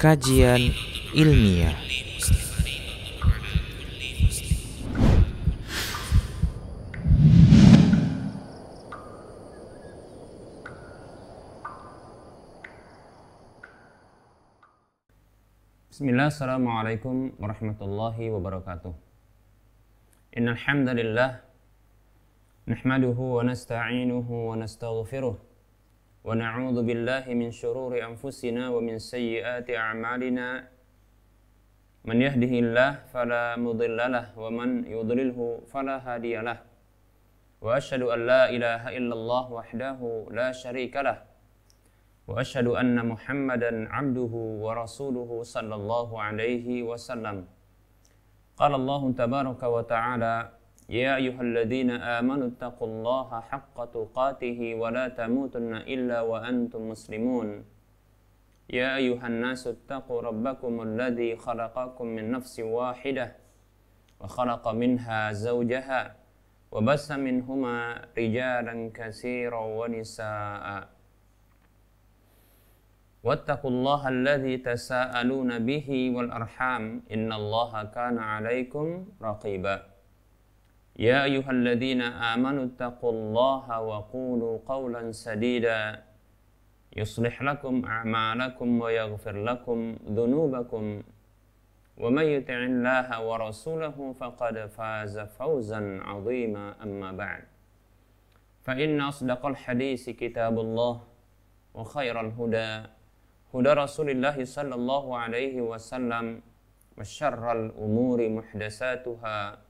Kajian Ilmiah Bismillah, Assalamualaikum warahmatullahi wabarakatuh. Innal hamdalillah nahmaduhu wa nasta'inuhu wa nastaghfiruh ونعوذ بالله من شرور أنفسنا ومن سيئات أعمالنا. من يهده الله فلا مضل له ومن يضلله فلا هادي له. وأشهد أن لا إله إلا الله وحده لا شريك له. وأشهد أن محمدا عبده ورسوله صلى الله عليه وسلم. قال الله تبارك وتعالى يا أيها الذين آمنوا اتقوا الله حق تقاته ولا تموتن إلا وأنتم مسلمون. يا أيها الناس اتقوا ربكم الذي خلقكم من نفس واحدة وخلق منها زوجها وبث منهما رجالا كثيرا ونساء. واتقوا الله الذي تساءلون به والأرحام إن الله كان عليكم رقيبا. يا أيها الذين آمنوا اتقوا الله وقولوا قولا سديدا. يصلح لكم أعمالكم ويغفر لكم ذنوبكم. ومن يطع الله ورسوله فقد فاز فوزا عظيما أما بعد. فإن أصدق الحديث كتاب الله وخير الهدى هدى رسول الله صلى الله عليه وسلم وشر الأمور محدثاتها.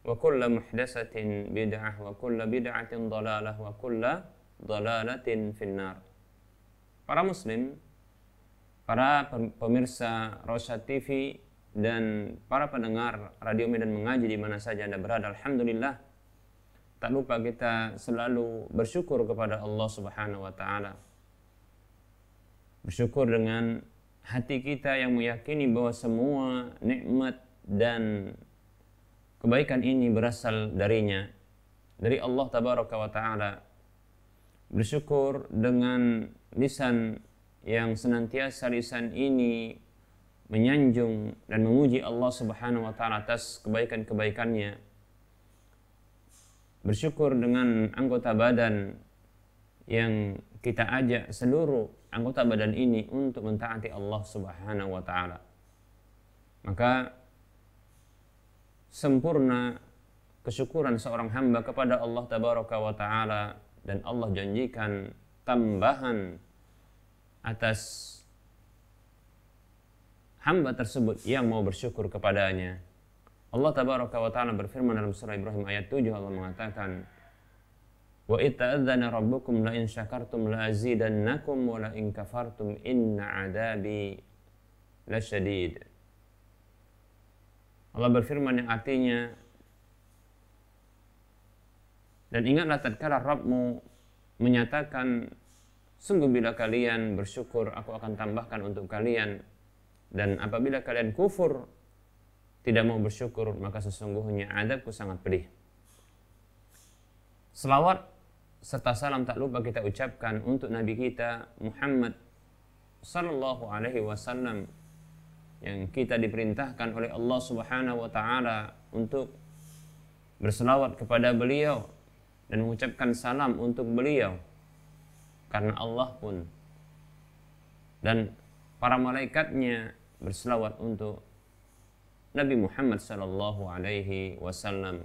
wa kulla muhdasatin bid'ah wa kulla bid'atin dalalah wa kulla dalalatin finnar. Para muslim, para pemirsa Rosyad TV dan para pendengar Radio Medan Mengaji di mana saja Anda berada, alhamdulillah. Tak lupa kita selalu bersyukur kepada Allah Subhanahu wa taala. Bersyukur dengan hati kita yang meyakini bahwa semua nikmat dan kebaikan ini berasal darinya. Dari Allah tabaraka wa taala. Bersyukur dengan lisan yang senantiasa lisan ini menyanjung dan memuji Allah Subhanahu wa taala atas kebaikan-kebaikannya. Bersyukur dengan anggota badan yang kita ajak seluruh anggota badan ini untuk mentaati Allah Subhanahu wa taala. Maka sempurna kesyukuran seorang hamba kepada Allah tabaraka wa taala dan Allah janjikan tambahan atas hamba tersebut yang mau bersyukur kepadanya. Allah tabaraka wa taala berfirman dalam surah Ibrahim ayat 7 Allah mengatakan Wa ita'adzana rabbukum la in syakartum la azidannakum wa la in kafartum inna adabi lasyadid. Allah berfirman yang artinya dan ingatlah tatkala Rabbmu menyatakan sungguh bila kalian bersyukur aku akan tambahkan untuk kalian dan apabila kalian kufur tidak mau bersyukur maka sesungguhnya adabku sangat pedih. Selawat serta salam tak lupa kita ucapkan untuk Nabi kita Muhammad sallallahu alaihi wasallam yang kita diperintahkan oleh Allah Subhanahu wa taala untuk berselawat kepada beliau dan mengucapkan salam untuk beliau karena Allah pun. Dan para malaikatnya berselawat untuk Nabi Muhammad sallallahu alaihi wasallam.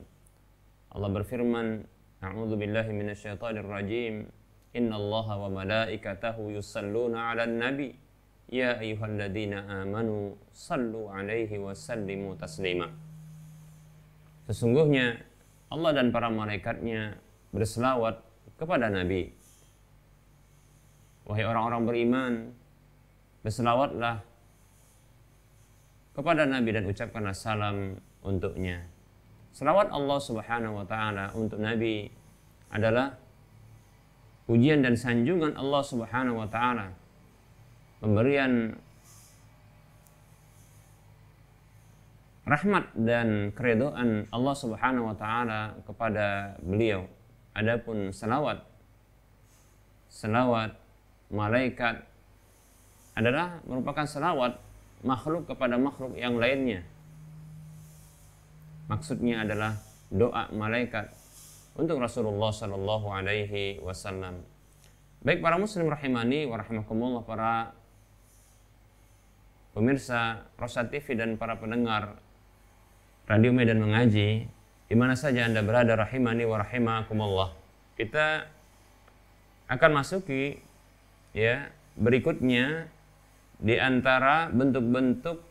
Allah berfirman A'udzu billahi minasyaitonir rajim Inna Allah wa malaikatahu yusalluna 'alan nabi. يا أيها الذين آمنوا صلوا عليه وسلموا تسليما Sesungguhnya Allah dan para malaikatnya berselawat kepada Nabi. Wahai orang-orang beriman, berselawatlah kepada Nabi dan ucapkanlah salam untuknya. Selawat Allah Subhanahu wa taala untuk Nabi adalah pujian dan sanjungan Allah Subhanahu wa taala. Pemberian rahmat dan keredoan Allah Subhanahu wa taala kepada beliau. Adapun selawat selawat malaikat adalah merupakan selawat makhluk kepada makhluk yang lainnya. Maksudnya adalah doa malaikat untuk Rasulullah Shallallahu Alaihi Wasallam. Baik para muslim rahimani wa rahimakumullah para pemirsa Rosa TV dan para pendengar Radio Medan Mengaji di mana saja Anda berada rahimani wa rahimakumullah. Kita akan masuki ya berikutnya di antara bentuk-bentuk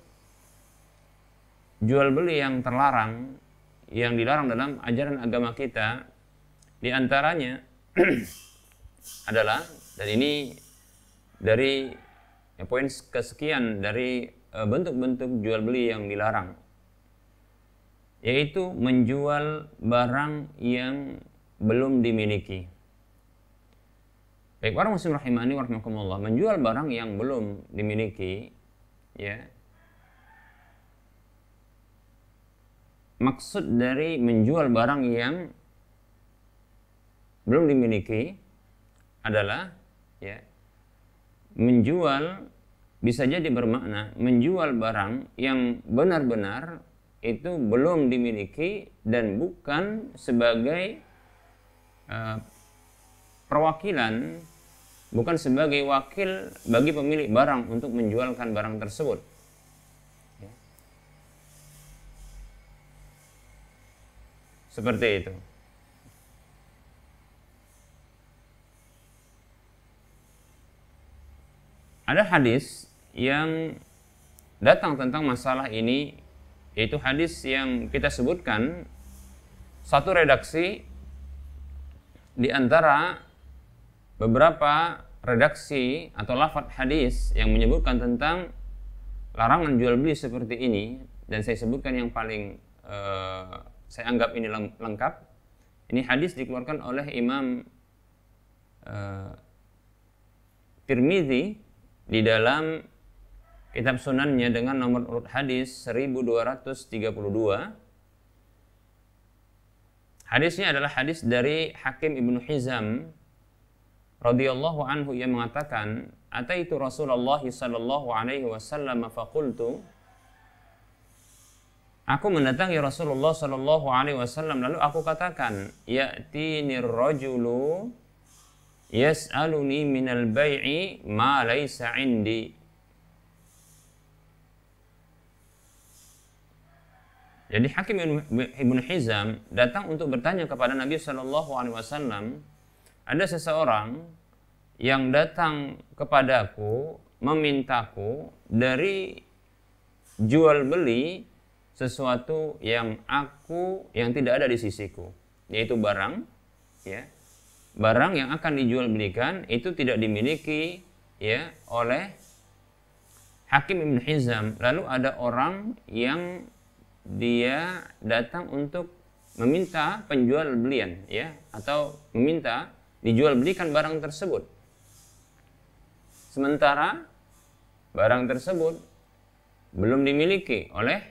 jual beli yang terlarang yang dilarang dalam ajaran agama kita di antaranya adalah dan ini dari ya, poin kesekian dari eh, bentuk-bentuk jual beli yang dilarang yaitu menjual barang yang belum dimiliki. Baik para muslim rahimani warahmatullah menjual barang yang belum dimiliki ya. Maksud dari menjual barang yang belum dimiliki adalah ya menjual bisa jadi bermakna menjual barang yang benar-benar itu belum dimiliki dan bukan sebagai uh, perwakilan bukan sebagai wakil bagi pemilik barang untuk menjualkan barang tersebut ya. seperti itu ada hadis yang datang tentang masalah ini yaitu hadis yang kita sebutkan satu redaksi di antara beberapa redaksi atau lafadz hadis yang menyebutkan tentang larangan jual beli seperti ini dan saya sebutkan yang paling uh, saya anggap ini lengkap. Ini hadis dikeluarkan oleh Imam uh, Tirmizi di dalam kitab sunannya dengan nomor urut hadis 1232 hadisnya adalah hadis dari Hakim Ibnu Hizam radhiyallahu anhu. Yang mengatakan ataitu Rasulullah sallallahu alaihi wasallam faqultu Aku mendatangi Rasulullah sallallahu alaihi wasallam. Lalu aku katakan ya'tinir rajulu yas'aluni minal bai'i ma laysa indi. Jadi Hakim Ibnu Hizam datang untuk bertanya kepada Nabi Shallallahu Alaihi Wasallam, ada seseorang yang datang kepadaku memintaku dari jual beli sesuatu yang aku yang tidak ada di sisiku, yaitu barang, ya, barang yang akan dijual belikan itu tidak dimiliki ya oleh Hakim Ibn Hizam. Lalu ada orang yang dia datang untuk meminta penjual belian ya atau meminta dijual belikan barang tersebut. Sementara barang tersebut belum dimiliki oleh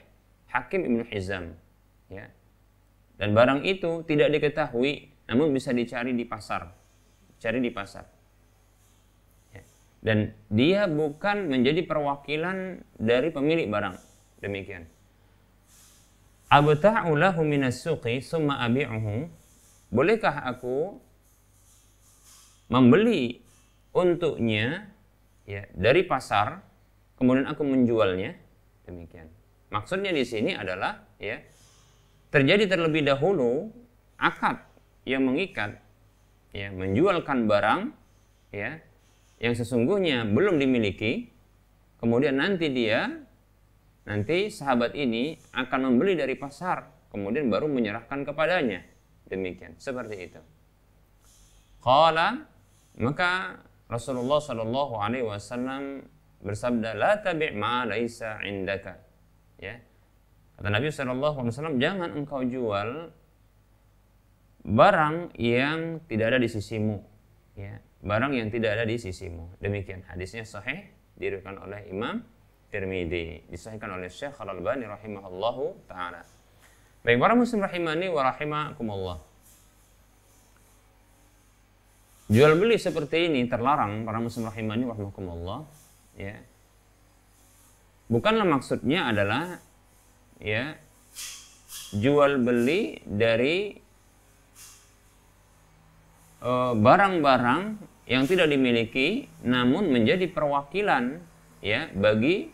Hakim Ibnu Hizam ya. Dan barang itu tidak diketahui namun bisa dicari di pasar. Cari di pasar. Ya. Dan dia bukan menjadi perwakilan dari pemilik barang. Demikian abta'u lahu minas suqi summa abi'uhu bolehkah aku membeli untuknya ya dari pasar kemudian aku menjualnya demikian maksudnya di sini adalah ya terjadi terlebih dahulu akad yang mengikat ya menjualkan barang ya yang sesungguhnya belum dimiliki kemudian nanti dia nanti sahabat ini akan membeli dari pasar, kemudian baru menyerahkan kepadanya. Demikian, seperti itu. Qala maka Rasulullah Shallallahu Alaihi Wasallam bersabda, la tabi' ma laisa indaka. Ya, kata Nabi Shallallahu Alaihi Wasallam, jangan engkau jual barang yang tidak ada di sisimu. Ya, barang yang tidak ada di sisimu. Demikian hadisnya sahih diriwayatkan oleh Imam Tirmidzi disahkan oleh Syekh Al-Albani rahimahullahu taala. Baik para muslim rahimani wa rahimakumullah. Jual beli seperti ini terlarang para muslim rahimani wa rahimakumullah ya bukanlah maksudnya adalah ya jual beli dari barang-barang uh, yang tidak dimiliki namun menjadi perwakilan ya bagi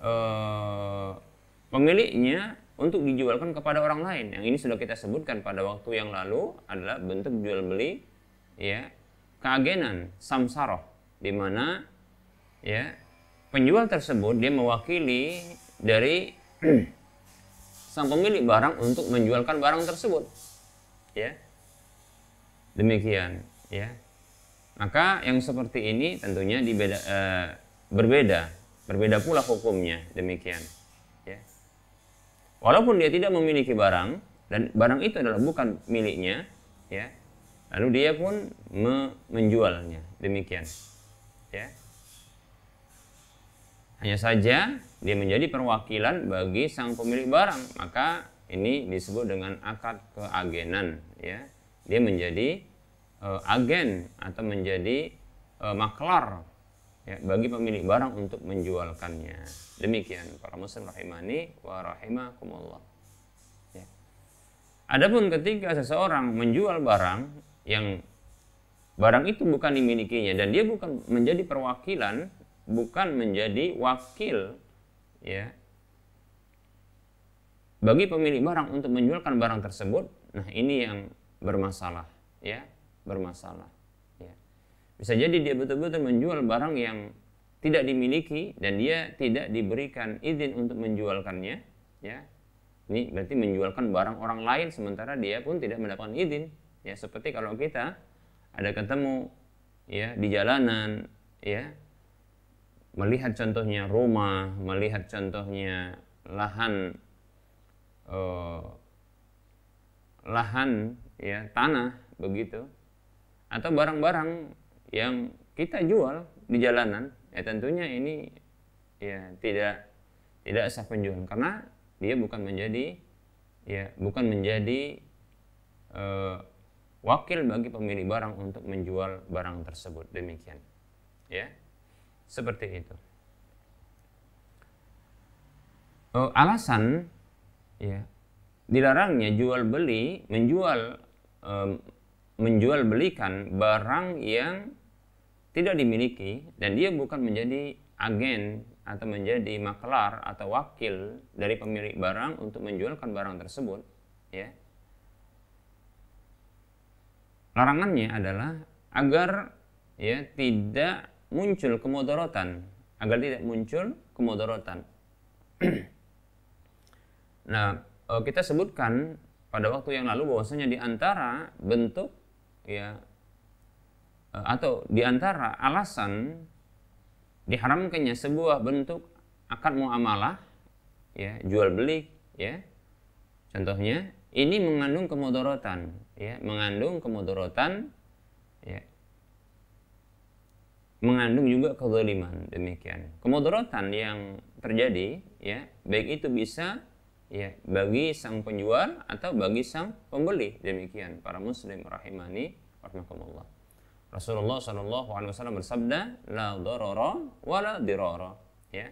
uh, pemiliknya untuk dijualkan kepada orang lain. Yang ini sudah kita sebutkan pada waktu yang lalu adalah bentuk jual beli ya keagenan samsaroh di mana ya penjual tersebut dia mewakili dari sang pemilik barang untuk menjualkan barang tersebut ya demikian ya maka yang seperti ini tentunya dibeda, uh, berbeda, berbeda pula hukumnya demikian. Ya. Walaupun dia tidak memiliki barang dan barang itu adalah bukan miliknya, ya, lalu dia pun me menjualnya demikian. Ya. Hanya saja dia menjadi perwakilan bagi sang pemilik barang, maka ini disebut dengan akad keagenan, ya. Dia menjadi uh, agen atau menjadi uh, maklar ya, bagi pemilik barang untuk menjualkannya. Demikian para muslim rahimani wa rahimakumullah. Ya. Adapun ketika seseorang menjual barang yang barang itu bukan dimilikinya dan dia bukan menjadi perwakilan, bukan menjadi wakil ya bagi pemilik barang untuk menjualkan barang tersebut, nah ini yang bermasalah ya bermasalah. Ya. Bisa jadi dia betul-betul menjual barang yang tidak dimiliki dan dia tidak diberikan izin untuk menjualkannya. Ya. Ini berarti menjualkan barang orang lain sementara dia pun tidak mendapatkan izin. Ya, seperti kalau kita ada ketemu ya di jalanan ya melihat contohnya rumah, melihat contohnya lahan uh, lahan ya tanah begitu atau barang-barang yang kita jual di jalanan ya tentunya ini ya tidak tidak sah penjualan karena dia bukan menjadi ya bukan menjadi uh, wakil bagi pemilik barang untuk menjual barang tersebut. Demikian ya. Seperti itu. Uh, alasan ya dilarangnya jual beli menjual um, menjual belikan barang yang tidak dimiliki dan dia bukan menjadi agen atau menjadi maklar atau wakil dari pemilik barang untuk menjualkan barang tersebut ya. Larangannya adalah agar ya tidak muncul kemudorotan agar tidak muncul kemudorotan nah eh, kita sebutkan pada waktu yang lalu bahwasanya di antara bentuk ya. Eh, atau di antara alasan diharamkannya sebuah bentuk akad muamalah ya jual beli ya contohnya ini mengandung kemudorotan ya mengandung kemudorotan ya mengandung juga kezaliman demikian. Kemudorotan yang terjadi ya baik itu bisa ya bagi sang penjual atau bagi sang pembeli. Demikian para muslim rahimani rahimakumullah Rasulullah Wasallam bersabda la dororo wala diroro ya.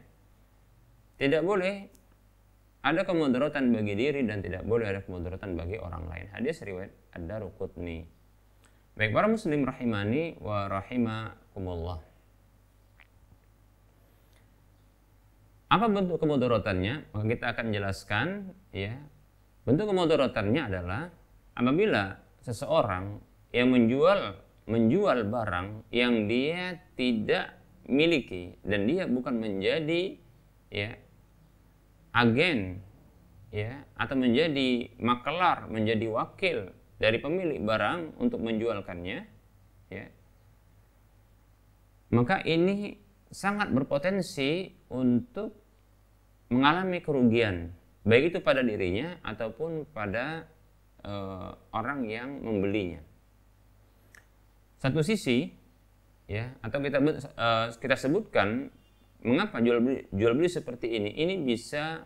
Tidak boleh ada kemudaratan bagi diri dan tidak boleh ada kemudaratan bagi orang lain. Hadis riwayat ad-Daruqutni baik para muslim rahimani wa rahimakumullah Apa bentuk kemudaratannya? Maka kita akan jelaskan ya. Bentuk kemudaratannya adalah apabila seseorang yang menjual menjual barang yang dia tidak miliki dan dia bukan menjadi ya agen ya atau menjadi makelar, menjadi wakil dari pemilik barang untuk menjualkannya ya. Maka ini sangat berpotensi untuk mengalami kerugian baik itu pada dirinya ataupun pada uh, orang yang membelinya. Satu sisi ya atau kita uh, kita sebutkan mengapa jual beli jual beli seperti ini ini bisa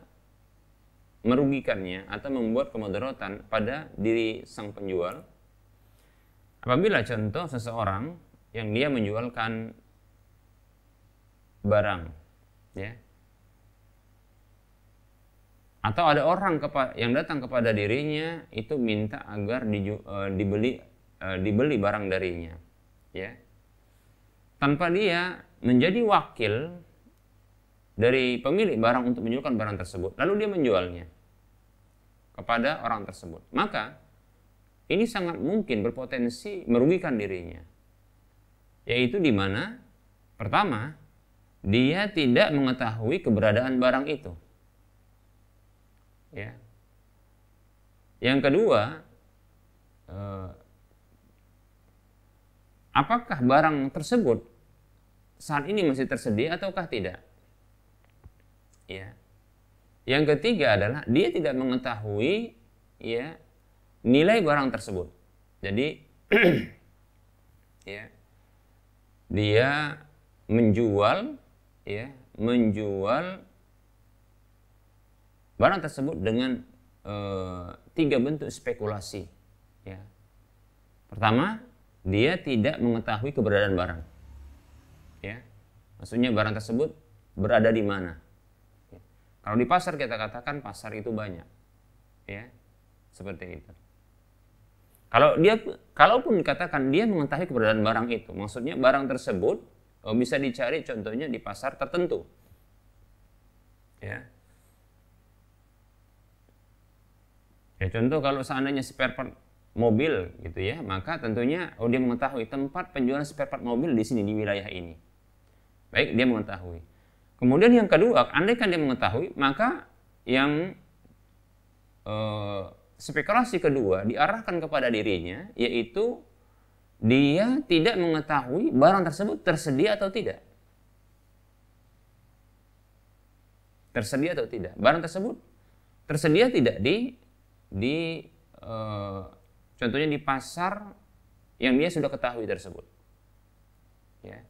merugikannya atau membuat kemudaratan pada diri sang penjual apabila contoh seseorang yang dia menjualkan barang ya. Atau ada orang yang datang kepada dirinya itu minta agar di, uh, eh, dibeli uh, dibeli barang darinya ya. Tanpa dia menjadi wakil dari pemilik barang untuk menjualkan barang tersebut lalu dia menjualnya kepada orang tersebut. Maka ini sangat mungkin berpotensi merugikan dirinya. Yaitu di mana? Pertama dia tidak mengetahui keberadaan barang itu Ya. Yang kedua, eh, apakah barang tersebut saat ini masih tersedia ataukah tidak? Ya. Yang ketiga adalah dia tidak mengetahui ya nilai barang tersebut. Jadi ya dia menjual ya menjual barang tersebut dengan e, tiga bentuk spekulasi. Ya. Pertama, dia tidak mengetahui keberadaan barang. Ya. Maksudnya barang tersebut berada di mana. Ya. Kalau di pasar kita katakan pasar itu banyak. Ya. Seperti itu. Kalau dia kalaupun dikatakan dia mengetahui keberadaan barang itu, maksudnya barang tersebut bisa dicari contohnya di pasar tertentu. Ya. Ya contoh kalau seandainya spare part mobil gitu ya, maka tentunya oh dia mengetahui tempat penjualan spare part mobil di sini di wilayah ini. Baik, dia mengetahui. Kemudian yang kedua, andai kan dia mengetahui, maka yang eh, spekulasi kedua diarahkan kepada dirinya, yaitu dia tidak mengetahui barang tersebut tersedia atau tidak. Tersedia atau tidak? Barang tersebut tersedia tidak di di uh, contohnya di pasar yang dia sudah ketahui tersebut. Ya.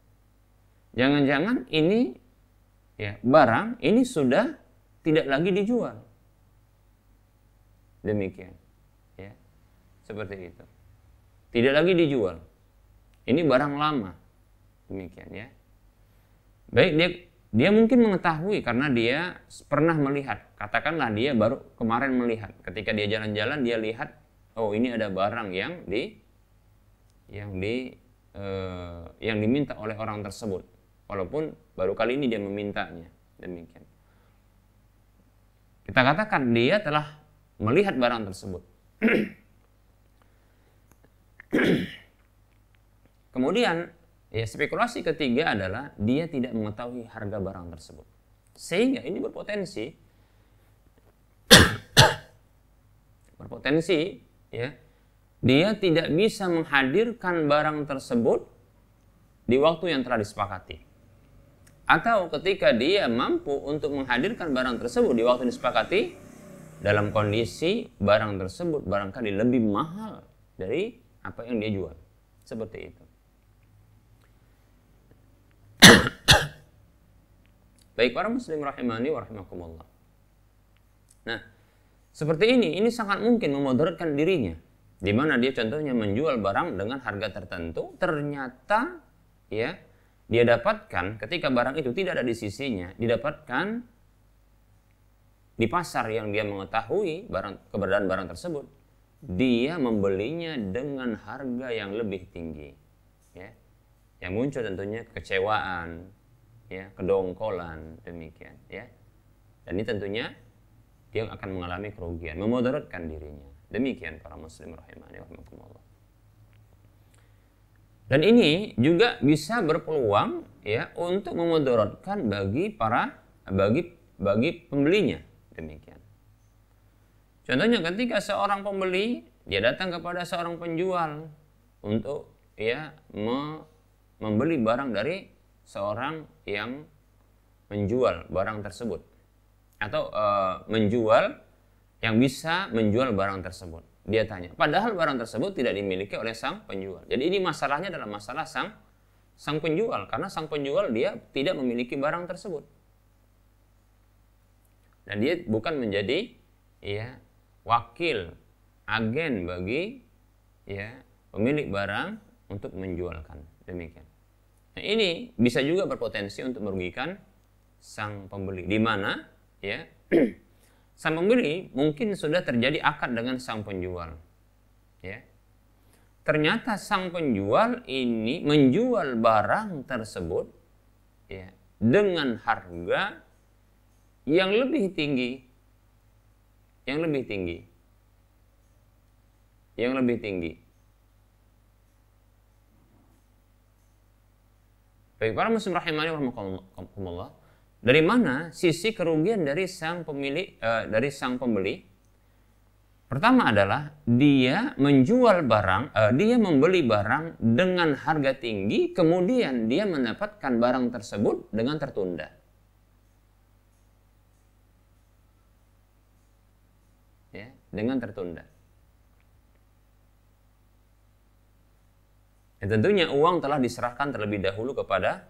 Jangan-jangan ini ya barang ini sudah tidak lagi dijual. Demikian. Ya. Seperti itu. Tidak lagi dijual. Ini barang lama. Demikian ya. Baik dia dia mungkin mengetahui karena dia pernah melihat. Katakanlah dia baru kemarin melihat. Ketika dia jalan-jalan dia lihat, oh ini ada barang yang di yang di eh, yang diminta oleh orang tersebut. Walaupun baru kali ini dia memintanya. Demikian. Kita katakan dia telah melihat barang tersebut. Kemudian Ya, spekulasi ketiga adalah dia tidak mengetahui harga barang tersebut. Sehingga ini berpotensi berpotensi ya dia tidak bisa menghadirkan barang tersebut di waktu yang telah disepakati. Atau ketika dia mampu untuk menghadirkan barang tersebut di waktu disepakati dalam kondisi barang tersebut barangkali lebih mahal dari apa yang dia jual. Seperti itu. Baik para muslim rahimani wa. Nah, seperti ini, ini sangat mungkin memudaratkan dirinya. Di mana dia contohnya menjual barang dengan harga tertentu, ternyata ya dia dapatkan ketika barang itu tidak ada di sisinya, didapatkan di pasar yang dia mengetahui barang keberadaan barang tersebut, dia membelinya dengan harga yang lebih tinggi. Ya. Yang muncul tentunya kekecewaan, ya kedongkolan demikian ya dan ini tentunya dia akan mengalami kerugian memudaratkan dirinya demikian para muslim rahimani rahimakumullah dan ini juga bisa berpeluang ya untuk memudaratkan bagi para bagi bagi pembelinya demikian contohnya ketika seorang pembeli dia datang kepada seorang penjual untuk ya me, membeli barang dari seorang yang menjual barang tersebut atau e, menjual yang bisa menjual barang tersebut. Dia tanya, padahal barang tersebut tidak dimiliki oleh sang penjual. Jadi ini masalahnya adalah masalah sang sang penjual karena sang penjual dia tidak memiliki barang tersebut. Dan dia bukan menjadi ya wakil agen bagi ya pemilik barang untuk menjualkan. Demikian. Nah, ini bisa juga berpotensi untuk merugikan sang pembeli. Di mana ya sang pembeli mungkin sudah terjadi akad dengan sang penjual. Ya. Ternyata sang penjual ini menjual barang tersebut ya dengan harga yang lebih tinggi yang lebih tinggi yang lebih tinggi Baik, para muslim rahimani warahmatullah. Dari mana sisi kerugian dari sang pemilik uh, dari sang pembeli? Pertama adalah dia menjual barang, uh, dia membeli barang dengan harga tinggi, kemudian dia mendapatkan barang tersebut dengan tertunda. Ya, dengan tertunda. Ya, tentunya uang telah diserahkan terlebih dahulu kepada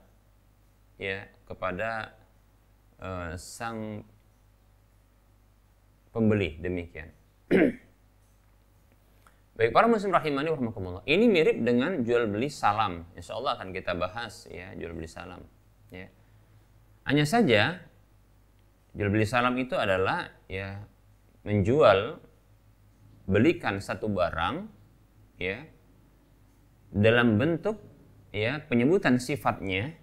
ya kepada uh, sang pembeli demikian. Baik para muslim rahimani warahmatullah. Ini mirip dengan jual beli salam. Insya Allah akan kita bahas ya jual beli salam. Ya. Hanya saja jual beli salam itu adalah ya menjual belikan satu barang ya dalam bentuk ya penyebutan sifatnya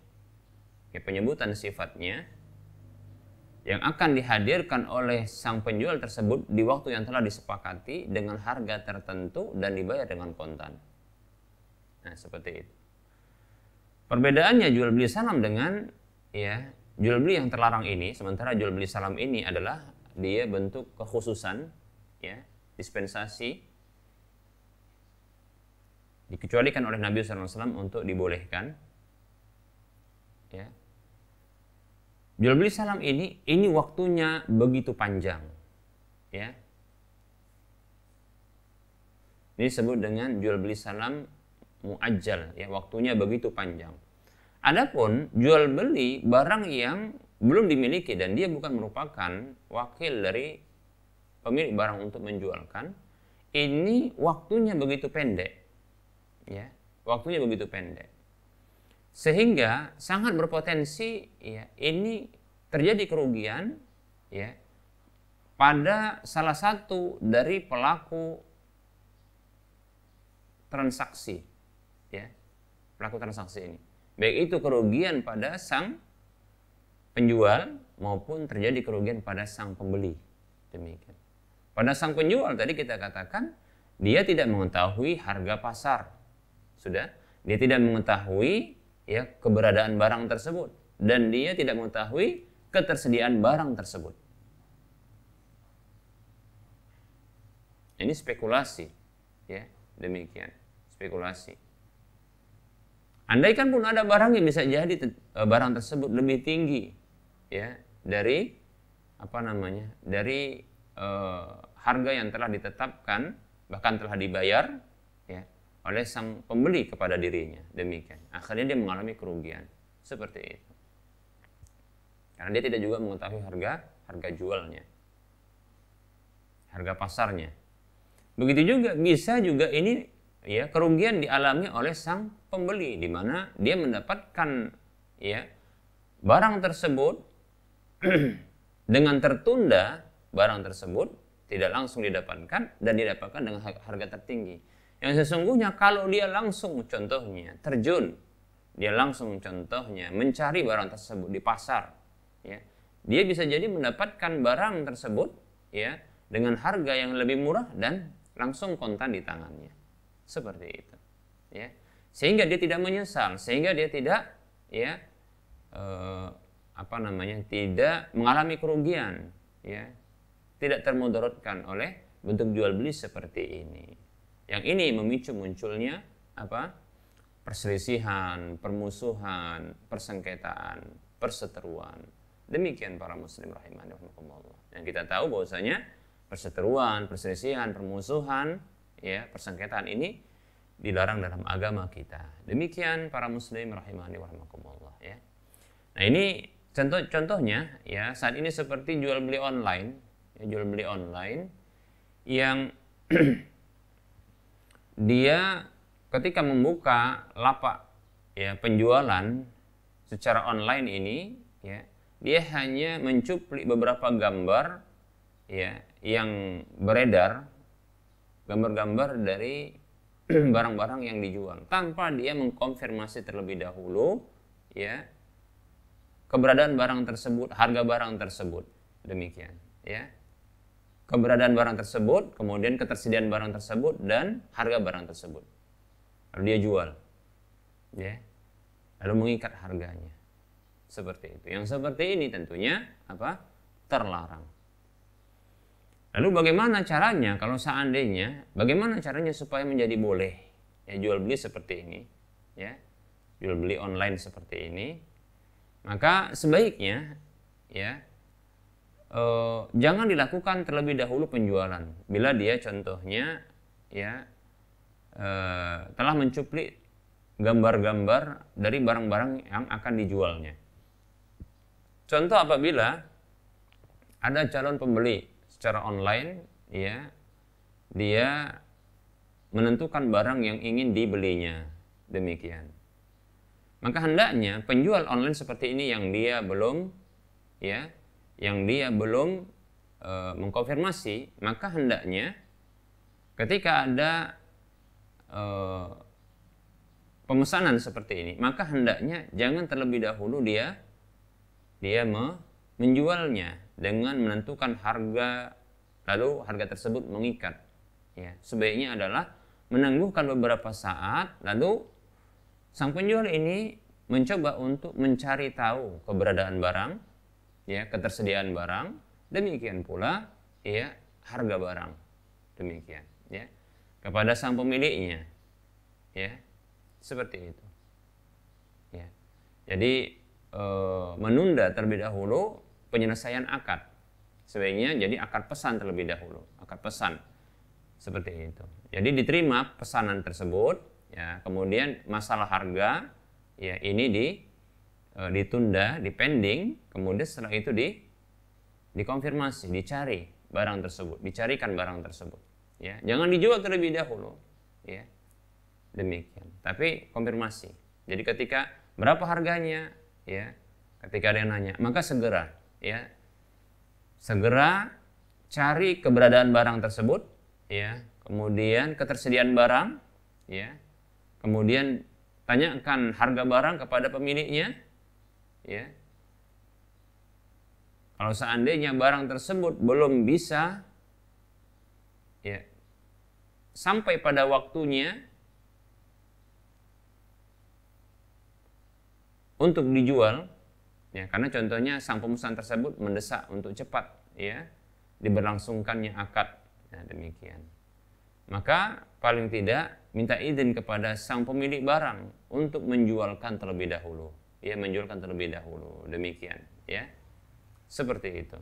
ya penyebutan sifatnya yang akan dihadirkan oleh sang penjual tersebut di waktu yang telah disepakati dengan harga tertentu dan dibayar dengan kontan. Nah, seperti itu. Perbedaannya jual beli salam dengan ya jual beli yang terlarang ini, sementara jual beli salam ini adalah dia bentuk kekhususan ya, dispensasi dikecualikan oleh Nabi SAW untuk dibolehkan. Ya. Jual beli salam ini, ini waktunya begitu panjang. Ya. Ini disebut dengan jual beli salam muajjal, ya waktunya begitu panjang. Adapun jual beli barang yang belum dimiliki dan dia bukan merupakan wakil dari pemilik barang untuk menjualkan, ini waktunya begitu pendek ya. Waktunya begitu pendek. Sehingga sangat berpotensi ya ini terjadi kerugian ya pada salah satu dari pelaku transaksi ya pelaku transaksi ini. Baik itu kerugian pada sang penjual maupun terjadi kerugian pada sang pembeli. Demikian pada sang penjual tadi kita katakan dia tidak mengetahui harga pasar sudah dia tidak mengetahui ya keberadaan barang tersebut dan dia tidak mengetahui ketersediaan barang tersebut. Ini spekulasi, ya demikian spekulasi. Andaikan pun ada barang yang bisa jadi eh, barang tersebut lebih tinggi, ya dari apa namanya dari uh, harga yang telah ditetapkan bahkan telah dibayar, ya oleh sang pembeli kepada dirinya. Demikian. Akhirnya dia mengalami kerugian. Seperti itu. Karena dia tidak juga mengetahui harga harga jualnya. Harga pasarnya. Begitu juga bisa juga ini ya kerugian dialami oleh sang pembeli di mana dia mendapatkan ya barang tersebut dengan tertunda barang tersebut tidak langsung didapatkan dan didapatkan dengan harga tertinggi. Yang sesungguhnya kalau dia langsung contohnya terjun, dia langsung contohnya mencari barang tersebut di pasar, ya, dia bisa jadi mendapatkan barang tersebut, ya, dengan harga yang lebih murah dan langsung kontan di tangannya, seperti itu, ya, sehingga dia tidak menyesal, sehingga dia tidak, ya, eh, apa namanya, tidak mengalami kerugian, ya, tidak termudaratkan oleh bentuk jual beli seperti ini. Yang ini memicu munculnya apa? perselisihan, permusuhan, persengketaan, perseteruan. Demikian para muslim rahimani rahimakumullah. Yang kita tahu bahwasanya perseteruan, perselisihan, permusuhan, ya, persengketaan ini dilarang dalam agama kita. Demikian para muslim rahimani rahimakumullah ya. Nah, ini contoh contohnya ya, saat ini seperti jual beli online, ya, jual beli online yang dia ketika membuka lapak ya penjualan secara online ini ya dia hanya mencuplik beberapa gambar ya yang beredar gambar-gambar dari barang-barang yang dijual tanpa dia mengkonfirmasi terlebih dahulu ya keberadaan barang tersebut, harga barang tersebut. Demikian, ya. Keberadaan barang tersebut, kemudian ketersediaan barang tersebut dan harga barang tersebut. Lalu dia jual. Ya. Lalu mengikat harganya. Seperti itu. Yang seperti ini tentunya apa? terlarang. Lalu bagaimana caranya kalau seandainya bagaimana caranya supaya menjadi boleh ya jual beli seperti ini ya jual beli online seperti ini maka sebaiknya ya eh, jangan dilakukan terlebih dahulu penjualan. Bila dia contohnya ya eh, telah mencuplik gambar-gambar dari barang-barang yang akan dijualnya. Contoh apabila ada calon pembeli secara online ya dia menentukan barang yang ingin dibelinya. Demikian. Maka hendaknya penjual online seperti ini yang dia belum ya, yang dia belum e, mengkonfirmasi, maka hendaknya ketika ada e, pemesanan seperti ini, maka hendaknya jangan terlebih dahulu dia dia me, menjualnya dengan menentukan harga lalu harga tersebut mengikat. Ya, sebaiknya adalah menangguhkan beberapa saat lalu Sang penjual ini mencoba untuk mencari tahu keberadaan barang, ya, ketersediaan barang, demikian pula ya harga barang. Demikian, ya. Kepada sang pemiliknya. Ya. Seperti itu. Ya. Jadi e, menunda terlebih dahulu penyelesaian akad. Sebaiknya jadi akad pesan terlebih dahulu, akad pesan. Seperti itu. Jadi diterima pesanan tersebut, ya kemudian masalah harga ya ini di e, ditunda dipending kemudian setelah itu di dikonfirmasi dicari barang tersebut dicarikan barang tersebut ya. Jangan dijual terlebih dahulu ya. Demikian. Tapi konfirmasi. Jadi ketika berapa harganya ya ketika ada yang nanya maka segera ya segera cari keberadaan barang tersebut ya. Kemudian ketersediaan barang ya. Kemudian tanyakan harga barang kepada pemiliknya ya. Kalau seandainya barang tersebut belum bisa ya sampai pada waktunya untuk dijual ya karena contohnya sang pemesan tersebut mendesak untuk cepat ya diberlangsungkannya akad. Ya, demikian. Maka paling tidak minta izin kepada sang pemilik barang untuk menjualkan terlebih dahulu. Ya, menjualkan terlebih dahulu. Demikian, ya. Seperti itu.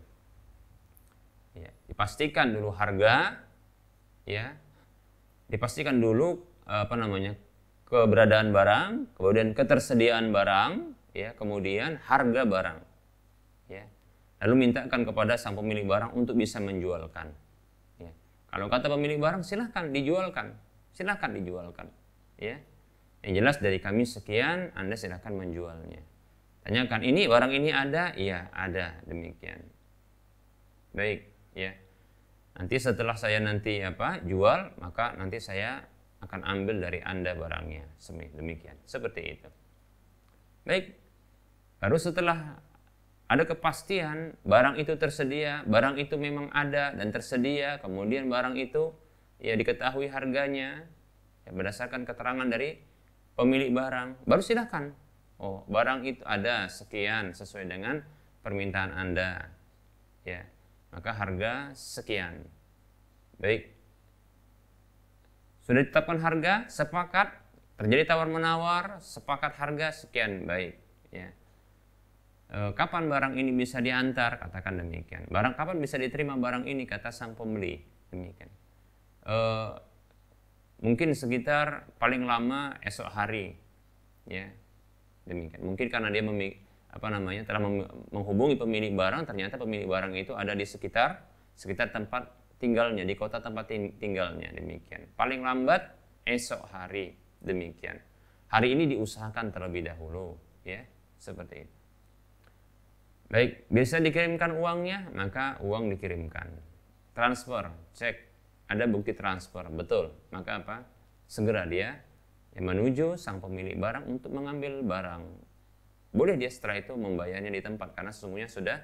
Ya, dipastikan dulu harga, ya. Dipastikan dulu apa namanya? keberadaan barang, kemudian ketersediaan barang, ya, kemudian harga barang. Ya. Lalu mintakan kepada sang pemilik barang untuk bisa menjualkan. Ya. Kalau kata pemilik barang silahkan dijualkan, silahkan dijualkan ya yang jelas dari kami sekian anda silahkan menjualnya. Tanyakan ini barang ini ada? Iya ada demikian. Baik ya. Nanti setelah saya nanti apa jual maka nanti saya akan ambil dari anda barangnya. Demikian. Seperti itu. Baik. Baru setelah ada kepastian barang itu tersedia barang itu memang ada dan tersedia kemudian barang itu ya diketahui harganya ya, berdasarkan keterangan dari pemilik barang. Baru silahkan oh barang itu ada sekian sesuai dengan permintaan anda. Ya maka harga sekian. Baik. Sudah ditetapkan harga sepakat. Terjadi tawar menawar sepakat harga sekian. Baik. Ya. E, kapan barang ini bisa diantar? Katakan demikian. Barang kapan bisa diterima barang ini? Kata sang pembeli. Demikian. Uh, mungkin sekitar paling lama esok hari ya. Demikian. Mungkin karena dia memiliki apa namanya telah menghubungi pemilik barang ternyata pemilik barang itu ada di sekitar sekitar tempat tinggalnya di kota tempat tinggalnya. Demikian. Paling lambat esok hari. Demikian. Hari ini diusahakan terlebih dahulu ya. Seperti itu. Baik bisa dikirimkan uangnya maka uang dikirimkan. Transfer cek ada bukti transfer betul. Maka apa? Segera dia ya, menuju sang pemilik barang untuk mengambil barang. Boleh dia setelah itu membayarnya di tempat karena sesungguhnya sudah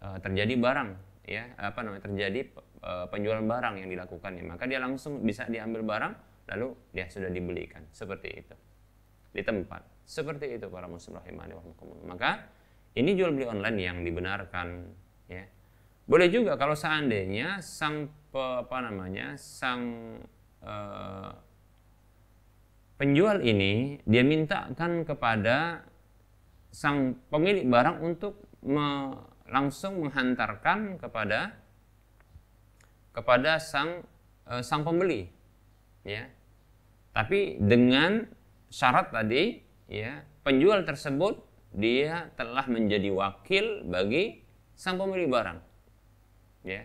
uh, terjadi barang ya. Apa namanya? Terjadi uh, penjualan barang yang dilakukannya. Maka dia langsung bisa diambil barang lalu dia sudah dibelikan. Seperti itu. Di tempat. Seperti itu para muslim rahimani Maka ini jual beli online yang dibenarkan ya. Boleh juga kalau seandainya sang apa namanya? sang uh, penjual ini dia mintakan kepada sang pemilik barang untuk me, langsung menghantarkan kepada kepada sang uh, sang pembeli ya tapi dengan syarat tadi ya penjual tersebut dia telah menjadi wakil bagi sang pemilik barang ya.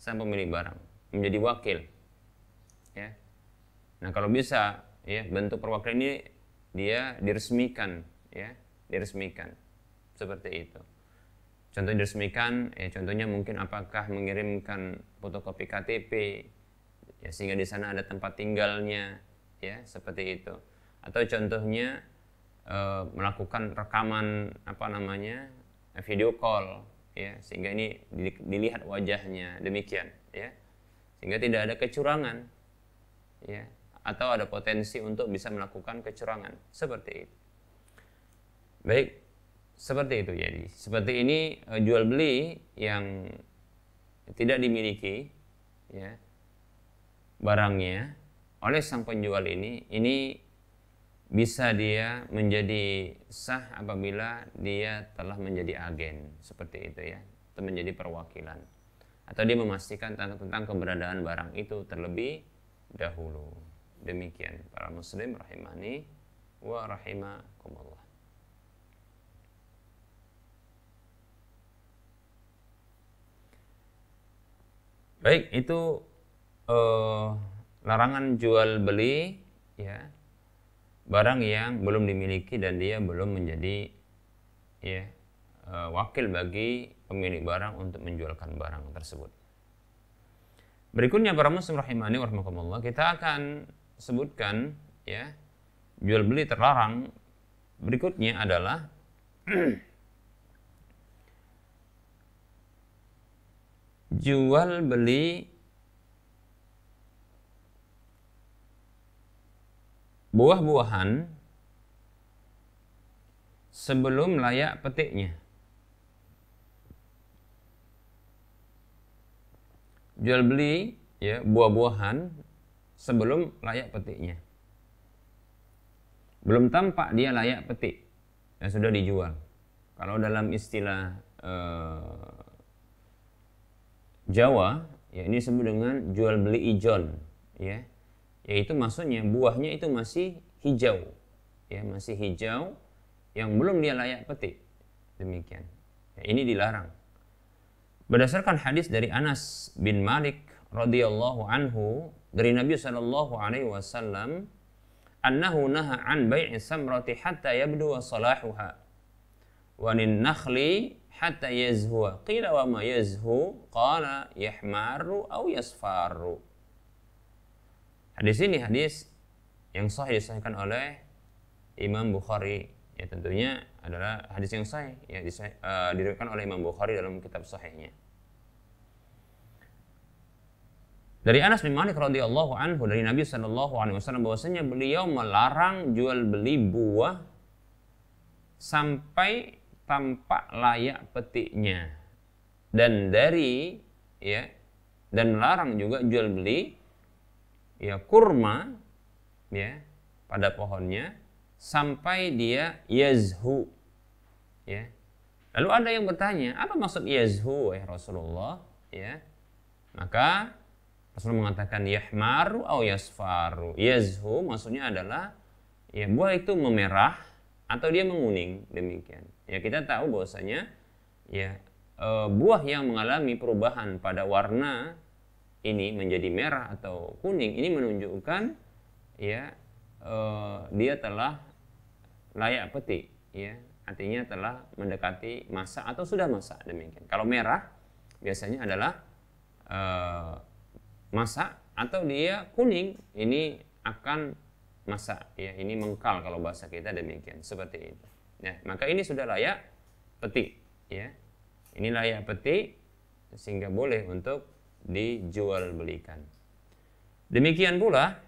Sang pemilik barang menjadi wakil ya. Nah kalau bisa ya bentuk perwakilan ini dia diresmikan ya diresmikan. Seperti itu. Contoh diresmikan ya contohnya mungkin apakah mengirimkan fotokopi KTP ya sehingga di sana ada tempat tinggalnya ya seperti itu. Atau contohnya e, melakukan rekaman apa namanya video call ya sehingga ini dilihat wajahnya demikian ya. Sehingga tidak ada kecurangan ya atau ada potensi untuk bisa melakukan kecurangan. Seperti itu. Baik seperti itu jadi seperti ini e, jual beli yang tidak dimiliki ya barangnya oleh sang penjual ini ini bisa dia menjadi sah apabila dia telah menjadi agen seperti itu ya. Atau menjadi perwakilan. Atau dia memastikan tentang, tentang keberadaan barang itu terlebih dahulu. Demikian para muslim rahimani wa rahimakumullah. Baik itu uh, larangan jual beli ya barang yang belum dimiliki dan dia belum menjadi ya uh, wakil bagi pemilik barang untuk menjualkan barang tersebut. Berikutnya para muslim rahimani warahmatullah kita akan sebutkan ya jual beli terlarang berikutnya adalah jual beli buah-buahan sebelum layak petiknya. Jual beli ya buah-buahan sebelum layak petiknya. Belum tampak dia layak petik dan sudah dijual. Kalau dalam istilah uh, Jawa, ya ini disebut dengan jual beli ijon, ya yaitu maksudnya buahnya itu masih hijau. Ya masih hijau yang belum dia layak petik. Demikian. Ya, ini dilarang. Berdasarkan hadis dari Anas bin Malik radhiyallahu anhu dari Nabi sallallahu alaihi wasallam annahu naha an bai'i samrati hatta yabdu salahuha wa nin nakhli hatta yazhuwa qila wa ma yazhu qala yahmaru aw yasfaru Hadis ini hadis yang sahih disahkan oleh Imam Bukhari. Ya tentunya adalah hadis yang sahih ya uh, diriwayatkan oleh Imam Bukhari dalam kitab sahihnya. Dari Anas bin Malik radhiyallahu anhu dari Nabi sallallahu alaihi wasallam bahwasanya beliau melarang jual beli buah sampai tampak layak petiknya. Dan dari ya dan melarang juga jual beli ya kurma ya pada pohonnya sampai dia yazhu ya. Lalu ada yang bertanya apa maksud yazhu ya Rasulullah ya? Maka Rasulullah mengatakan yahmaru atau yasfaru. Yazhu maksudnya adalah ya buah itu memerah atau dia menguning demikian. Ya kita tahu bahwasanya ya e, buah yang mengalami perubahan pada warna ini menjadi merah atau kuning ini menunjukkan ya uh, dia telah layak petik ya. Artinya telah mendekati masa atau sudah masak demikian. Kalau merah biasanya adalah uh, masak atau dia kuning ini akan masak ya. Ini mengkal kalau bahasa kita demikian. Seperti itu. Ya maka ini sudah layak petik ya. Ini layak petik sehingga boleh untuk dijual belikan demikian pula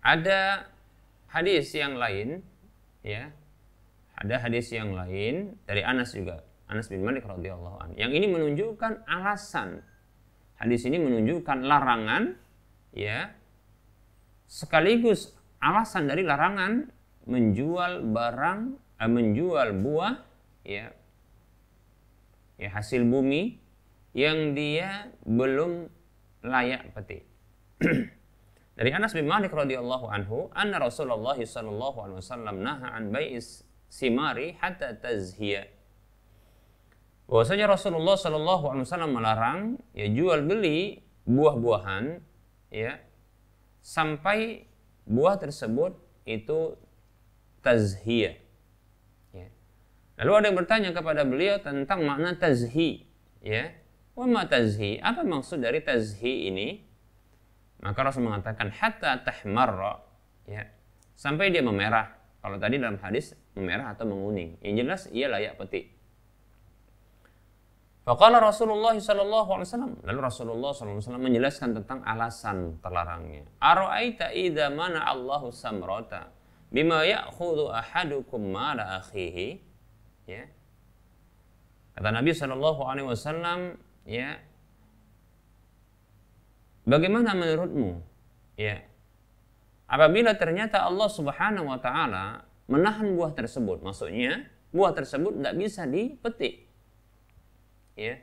ada hadis yang lain ya. Ada hadis yang lain dari Anas juga Anas bin Malik radhiyallahu anhu yang ini menunjukkan alasan. Hadis ini menunjukkan larangan ya. Sekaligus alasan dari larangan menjual barang eh, menjual buah ya. Ya hasil bumi yang dia belum layak petik dari Anas bin Malik radhiyallahu anhu anna Rasulullah sallallahu alaihi wasallam naha an bai'is simari hatta tazhiya. Bahwasanya Rasulullah Shallallahu Alaihi Wasallam melarang ya jual beli buah-buahan ya sampai buah tersebut itu tazhiya. Ya. Lalu ada yang bertanya kepada beliau tentang makna tazhi. Ya, Wa tazhi? Apa maksud dari tazhi ini? Maka Rasul mengatakan hatta tahmarra ya sampai dia memerah kalau tadi dalam hadis memerah atau menguning, yang jelas ia layak petik. Faqala Rasulullah sallallahu alaihi wasallam. Lalu Rasulullah sallallahu alaihi wasallam menjelaskan tentang alasan terlarangnya. Ara'aita idza mana Allahu samrata bima ya'khudhu ahadukum mala akhihi? Ya. Kata Nabi sallallahu alaihi wasallam, ya. Bagaimana menurutmu? Ya, Apabila ternyata Allah Subhanahu wa taala menahan buah tersebut, maksudnya buah tersebut tidak bisa dipetik. Ya.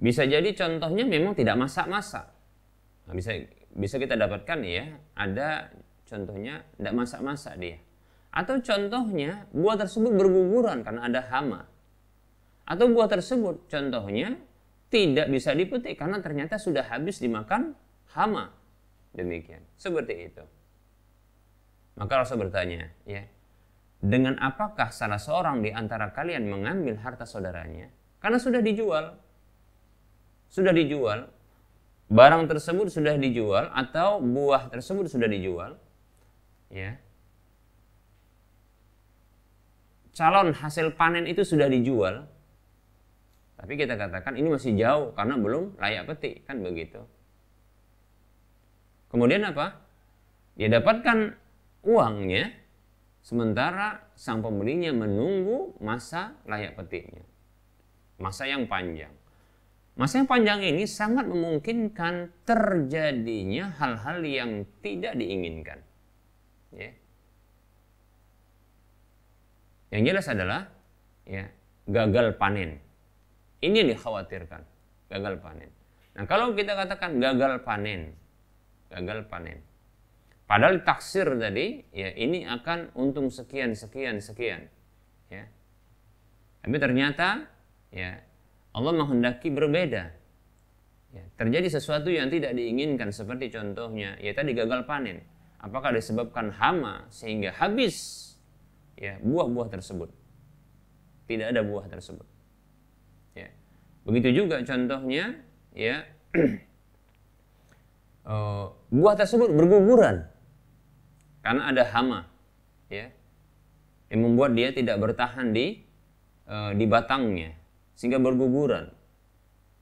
Bisa jadi contohnya memang tidak masak-masak. Nah, bisa bisa kita dapatkan ya, ada contohnya tidak masak-masak dia. Atau contohnya buah tersebut berguguran karena ada hama. Atau buah tersebut contohnya tidak bisa dipetik karena ternyata sudah habis dimakan hama. Demikian. Seperti itu. Maka Rasul bertanya, ya, dengan apakah salah seorang di antara kalian mengambil harta saudaranya? Karena sudah dijual. Sudah dijual. Barang tersebut sudah dijual atau buah tersebut sudah dijual. Ya. Calon hasil panen itu sudah dijual. Tapi kita katakan ini masih jauh karena belum layak petik, kan begitu. Kemudian apa? Dia dapatkan uangnya, sementara sang pembelinya menunggu masa layak petiknya. Masa yang panjang. Masa yang panjang ini sangat memungkinkan terjadinya hal-hal yang tidak diinginkan. Ya. Yang jelas adalah ya, gagal panen. Ini yang dikhawatirkan, gagal panen. Nah, kalau kita katakan gagal panen, gagal panen. Padahal taksir tadi, ya ini akan untung sekian, sekian, sekian. Ya. Tapi ternyata, ya Allah menghendaki berbeda. Ya, terjadi sesuatu yang tidak diinginkan seperti contohnya, ya tadi gagal panen. Apakah disebabkan hama sehingga habis ya buah-buah tersebut? Tidak ada buah tersebut. Begitu juga contohnya, ya. Uh, buah tersebut berguguran karena ada hama ya yang membuat dia tidak bertahan di uh, di batangnya sehingga berguguran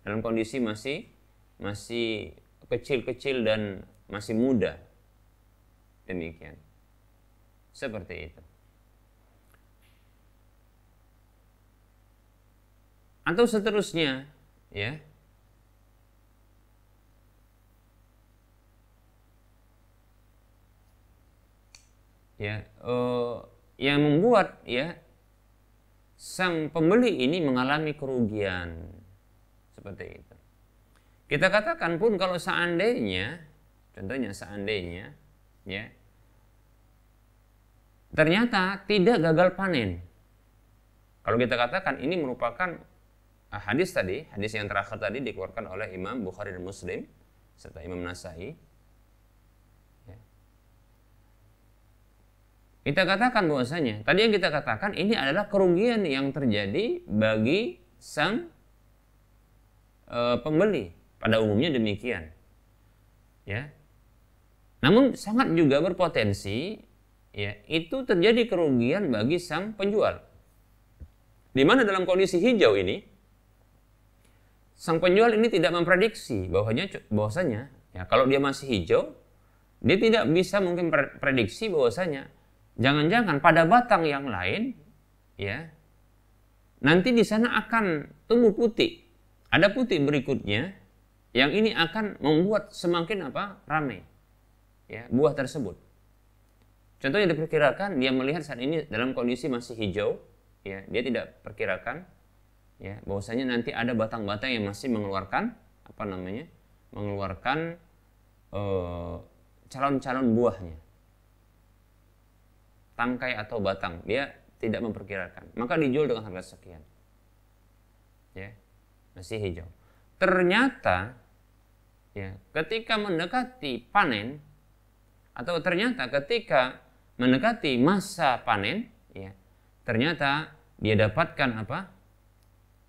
dalam kondisi masih masih kecil-kecil dan masih muda. Demikian. Seperti itu atau seterusnya ya ya uh, yang membuat ya sang pembeli ini mengalami kerugian seperti itu. Kita katakan pun kalau seandainya, contohnya seandainya, ya, ternyata tidak gagal panen. Kalau kita katakan ini merupakan hadis tadi, hadis yang terakhir tadi dikeluarkan oleh Imam Bukhari dan Muslim serta Imam Nasai kita katakan bahwasanya tadi yang kita katakan ini adalah kerugian yang terjadi bagi sang e, pembeli. Pada umumnya demikian. Ya. Namun sangat juga berpotensi ya itu terjadi kerugian bagi sang penjual. Di mana dalam kondisi hijau ini sang penjual ini tidak memprediksi bahwanya bahwasanya ya kalau dia masih hijau dia tidak bisa mungkin prediksi bahwasanya Jangan-jangan pada batang yang lain, ya, nanti di sana akan tumbuh putih. Ada putih berikutnya yang ini akan membuat semakin apa? ramai. Ya, buah tersebut. Contohnya diperkirakan dia melihat saat ini dalam kondisi masih hijau, ya, dia tidak perkirakan ya bahwasanya nanti ada batang-batang yang masih mengeluarkan apa namanya? mengeluarkan eh, calon-calon buahnya tangkai atau batang. Dia tidak memperkirakan. Maka dijual dengan harga sekian. Ya, masih hijau. Ternyata ya, ketika mendekati panen atau ternyata ketika mendekati masa panen, ya, ternyata dia dapatkan apa?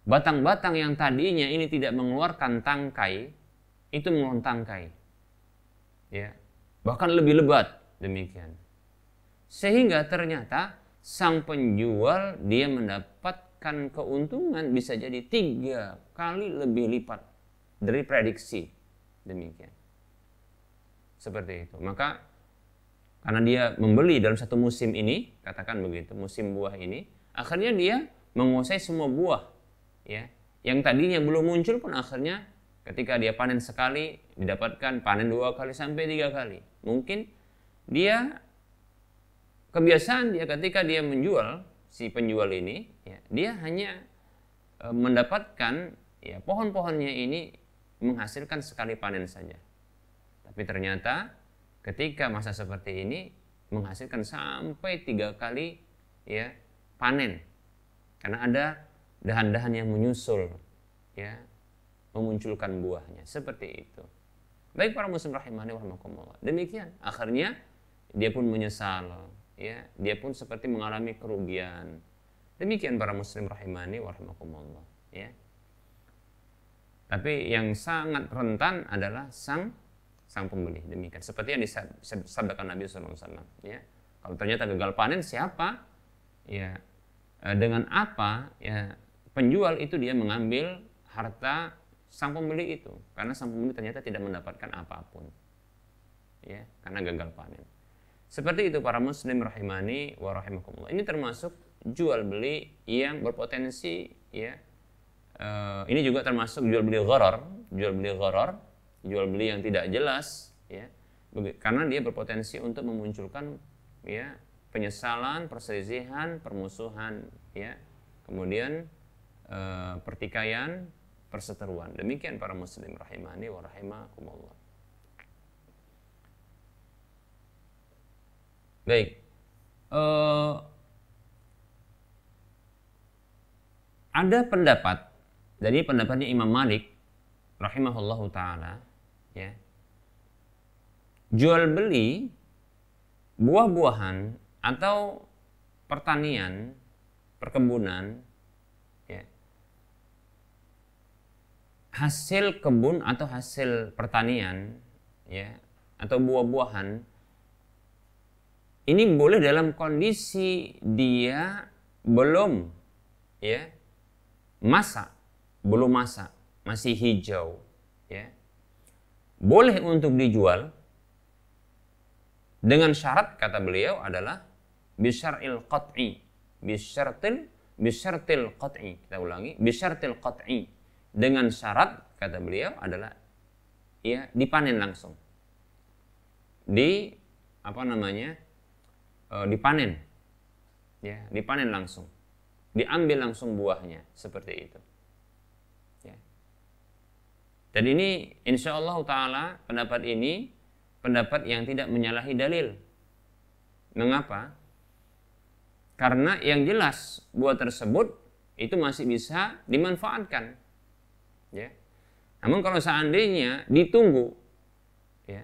Batang-batang yang tadinya ini tidak mengeluarkan tangkai, itu mengeluarkan tangkai. Ya, bahkan lebih lebat demikian. Sehingga ternyata sang penjual dia mendapatkan keuntungan bisa jadi tiga kali lebih lipat dari prediksi. Demikian. Seperti itu. Maka karena dia membeli dalam satu musim ini, katakan begitu, musim buah ini, akhirnya dia menguasai semua buah. Ya. Yang tadinya belum muncul pun akhirnya ketika dia panen sekali, didapatkan panen dua kali sampai tiga kali. Mungkin dia kebiasaan dia ketika dia menjual si penjual ini ya, dia hanya e, mendapatkan ya pohon-pohonnya ini menghasilkan sekali panen saja. Tapi ternyata ketika masa seperti ini menghasilkan sampai tiga kali ya panen. Karena ada dahan-dahan yang menyusul ya memunculkan buahnya. Seperti itu. Baik para muslim rahimani wa demikian. Akhirnya dia pun menyesal ya. Dia pun seperti mengalami kerugian. Demikian para muslim rahimani warahmatullah ya. Tapi yang sangat rentan adalah sang sang pembeli. Demikian. Seperti yang disabdakan Nabi SAW ya. Kalau ternyata gagal panen siapa? Ya eh, dengan apa? Ya penjual itu dia mengambil harta sang pembeli itu karena sang pembeli ternyata tidak mendapatkan apa pun ya karena gagal panen seperti itu para muslim rahimani wa rahimakumullah. Ini termasuk jual beli yang berpotensi ya. Uh, ini juga termasuk jual beli gharar, jual beli gharar, jual beli yang tidak jelas ya. Karena dia berpotensi untuk memunculkan ya penyesalan, perselisihan, permusuhan ya. Kemudian uh, pertikaian, perseteruan. Demikian para muslim rahimani wa rahimakumullah. Baik. Uh, ada pendapat dari pendapatnya Imam Malik rahimahullahu taala ya. Jual beli buah-buahan atau pertanian, perkebunan ya. Hasil kebun atau hasil pertanian ya atau buah-buahan ini boleh dalam kondisi dia belum ya masa belum masa masih hijau ya. Boleh untuk dijual dengan syarat kata beliau adalah bisyaril qat'i. Bisyartil bisyartil qat'i kita ulangi bisyartil qat'i dengan syarat kata beliau adalah ya dipanen langsung. Di apa namanya e, dipanen. Ya dipanen langsung. Diambil langsung buahnya seperti itu. Ya. dan ini insya Allah taala pendapat ini pendapat yang tidak menyalahi dalil. Mengapa? Karena yang jelas buah tersebut itu masih bisa dimanfaatkan ya. Namun kalau seandainya ditunggu ya.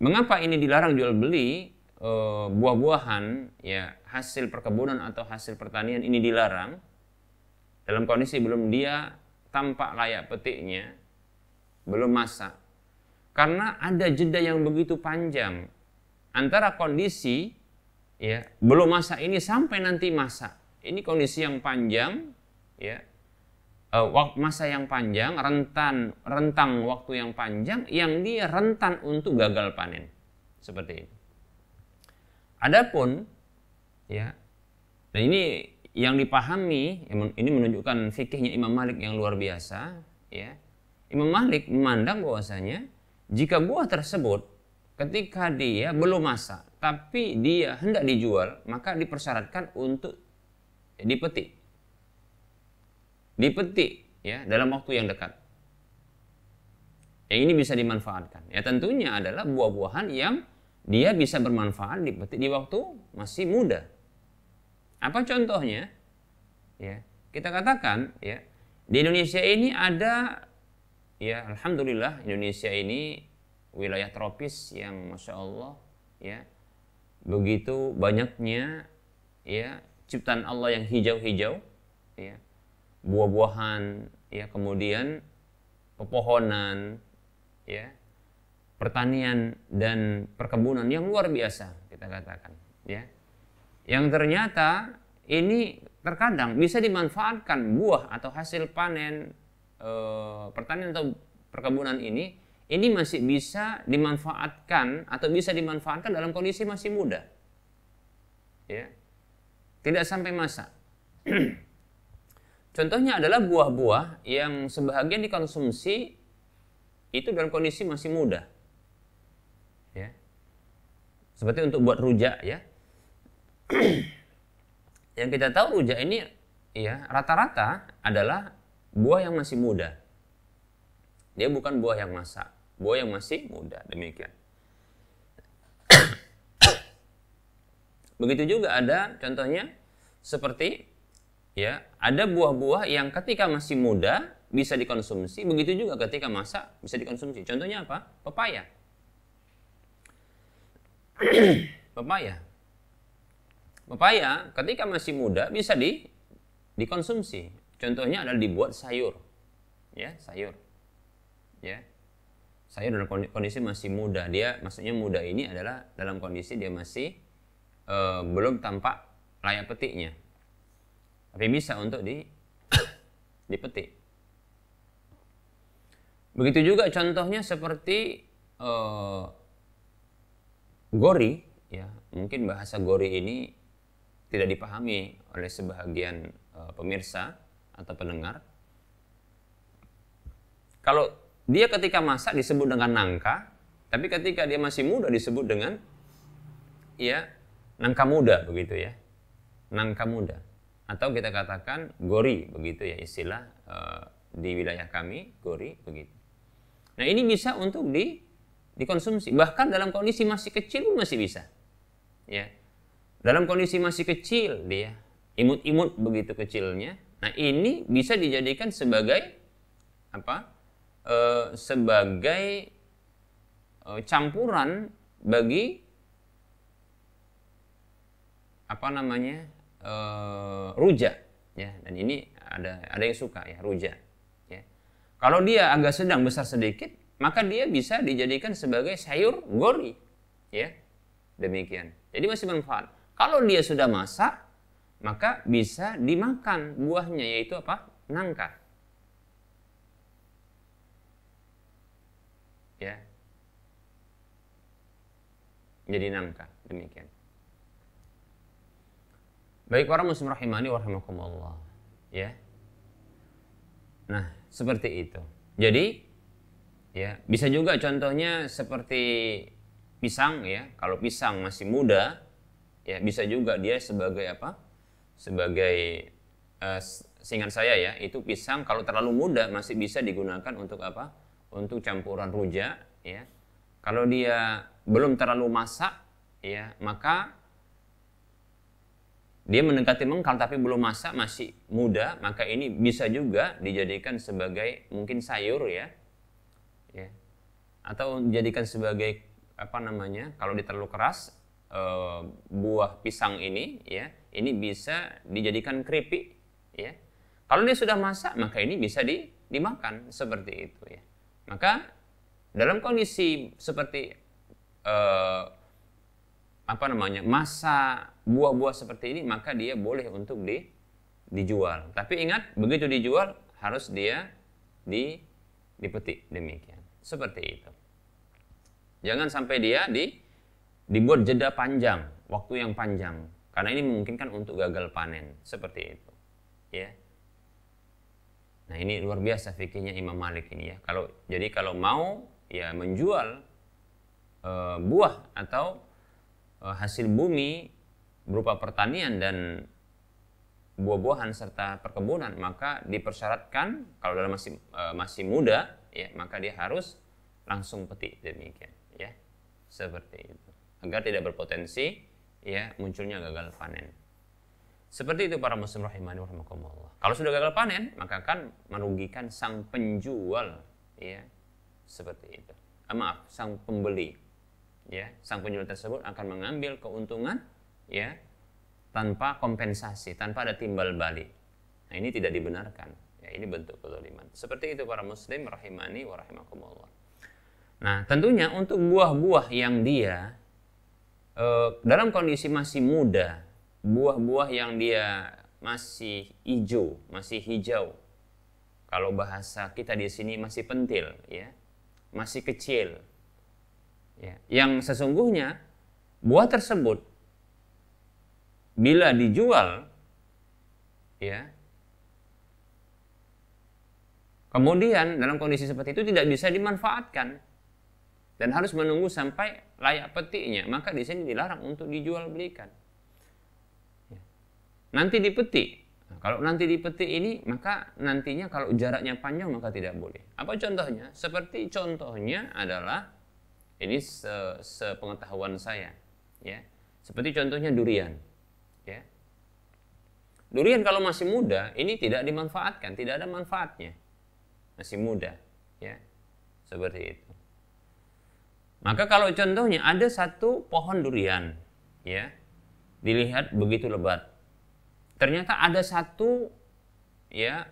Mengapa ini dilarang jual beli uh, buah-buahan ya hasil perkebunan atau hasil pertanian ini dilarang? Dalam kondisi belum dia tampak layak petiknya belum masak. Karena ada jeda yang begitu panjang antara kondisi ya belum masa ini sampai nanti masa ini kondisi yang panjang ya. Uh, masa yang panjang rentan rentang waktu yang panjang yang dia rentan untuk gagal panen. Seperti itu adapun ya dan ini yang dipahami ini menunjukkan fikihnya Imam Malik yang luar biasa ya. Imam Malik memandang bahwasanya jika buah tersebut ketika dia belum masak tapi dia hendak dijual maka dipersyaratkan untuk dipetik. Dipetik ya dalam waktu yang dekat. Yang ini bisa dimanfaatkan. Ya tentunya adalah buah-buahan yang dia bisa bermanfaat dipetik di waktu masih muda. Apa contohnya? Ya kita katakan ya di Indonesia ini ada ya alhamdulillah Indonesia ini wilayah tropis yang masya Allah ya begitu banyaknya ya ciptaan Allah yang hijau-hijau ya buah-buahan ya kemudian pepohonan ya pertanian dan perkebunan yang luar biasa kita katakan ya yang ternyata ini terkadang bisa dimanfaatkan buah atau hasil panen e, pertanian atau perkebunan ini ini masih bisa dimanfaatkan atau bisa dimanfaatkan dalam kondisi masih muda. Ya. Tidak sampai masa. Contohnya adalah buah-buah yang sebahagian dikonsumsi itu dalam kondisi masih muda. Ya. Seperti untuk buat rujak ya. yang kita tahu rujak ini ya rata-rata adalah buah yang masih muda. Dia bukan buah yang masak buah yang masih muda demikian. Begitu juga ada contohnya seperti ya ada buah-buah yang ketika masih muda bisa dikonsumsi, begitu juga ketika masak bisa dikonsumsi. Contohnya apa? Pepaya. Pepaya. Pepaya ketika masih muda bisa di dikonsumsi. Contohnya adalah dibuat sayur. Ya, sayur. Ya saya dalam kondisi masih muda dia maksudnya muda ini adalah dalam kondisi dia masih uh, belum tampak layak petiknya. Tapi bisa untuk di dipetik. Begitu juga contohnya seperti uh, gori ya. Mungkin bahasa gori ini tidak dipahami oleh sebahagian uh, pemirsa atau pendengar. Kalau dia ketika masak disebut dengan nangka, tapi ketika dia masih muda disebut dengan ya nangka muda begitu ya. Nangka muda. Atau kita katakan gori begitu ya istilah uh, di wilayah kami gori begitu. Nah, ini bisa untuk di dikonsumsi. Bahkan dalam kondisi masih kecil pun masih bisa. Ya. Dalam kondisi masih kecil dia imut-imut begitu kecilnya. Nah, ini bisa dijadikan sebagai apa? uh, sebagai uh, campuran bagi apa namanya uh, rujak ya dan ini ada ada yang suka ya rujak ya. Kalau dia agak sedang besar sedikit maka dia bisa dijadikan sebagai sayur gori ya. Demikian. Jadi masih manfaat kalau dia sudah masak maka bisa dimakan buahnya yaitu apa? Nangka. Ya. Jadi nangka demikian baik orang muslim rahimani warahmatullah. Ya. Nah seperti itu. Jadi ya bisa juga contohnya seperti pisang ya. Kalau pisang masih muda ya bisa juga dia sebagai apa? Sebagai uh, seingat saya ya itu pisang kalau terlalu muda masih bisa digunakan untuk apa? Untuk campuran rujak ya. Kalau dia belum terlalu masak ya, maka dia mendekati mengkal tapi belum masak masih muda, maka ini bisa juga dijadikan sebagai mungkin sayur ya. Ya. Atau dijadikan sebagai apa namanya kalau terlalu keras uh, buah pisang ini ya ini bisa dijadikan keripik ya kalau dia sudah masak maka ini bisa di, dimakan seperti itu ya maka dalam kondisi seperti uh, apa namanya masa buah-buah seperti ini maka dia boleh untuk di, dijual tapi ingat begitu dijual harus dia di dipetik demikian seperti itu Jangan sampai dia di dibuat jeda panjang, waktu yang panjang. Karena ini memungkinkan untuk gagal panen, seperti itu. Ya. Nah, ini luar biasa fikihnya Imam Malik ini ya. Kalau jadi kalau mau ya menjual e, buah atau e, hasil bumi berupa pertanian dan buah-buahan serta perkebunan, maka dipersyaratkan kalau dalam masih e, masih muda ya, maka dia harus langsung petik demikian seperti itu. Agar tidak berpotensi ya munculnya gagal panen. Seperti itu para muslim rahimani rahimakumullah. Kalau sudah gagal panen maka akan merugikan sang penjual ya. Seperti itu. Ah, maaf sang pembeli ya. Sang penjual tersebut akan mengambil keuntungan ya tanpa kompensasi tanpa ada timbal balik. Nah ini tidak dibenarkan. Ya ini bentuk kezaliman. Seperti itu para muslim rahimani wa rahimakumullah. Nah, tentunya untuk buah-buah yang dia e, dalam kondisi masih muda, buah-buah yang dia masih hijau, masih hijau. Kalau bahasa kita di sini masih pentil, ya, masih kecil. Ya, yang sesungguhnya buah tersebut bila dijual, ya, kemudian dalam kondisi seperti itu tidak bisa dimanfaatkan dan harus menunggu sampai layak petiknya maka di sini dilarang untuk dijual belikan. Ya. nanti dipetik. Nah, kalau nanti dipetik ini maka nantinya kalau jaraknya panjang maka tidak boleh. Apa contohnya? Seperti contohnya adalah ini se sepengetahuan saya ya. Seperti contohnya durian ya. Durian kalau masih muda ini tidak dimanfaatkan tidak ada manfaatnya. Masih muda ya. Seperti itu. Maka kalau contohnya ada satu pohon durian, ya, dilihat begitu lebat. Ternyata ada satu, ya,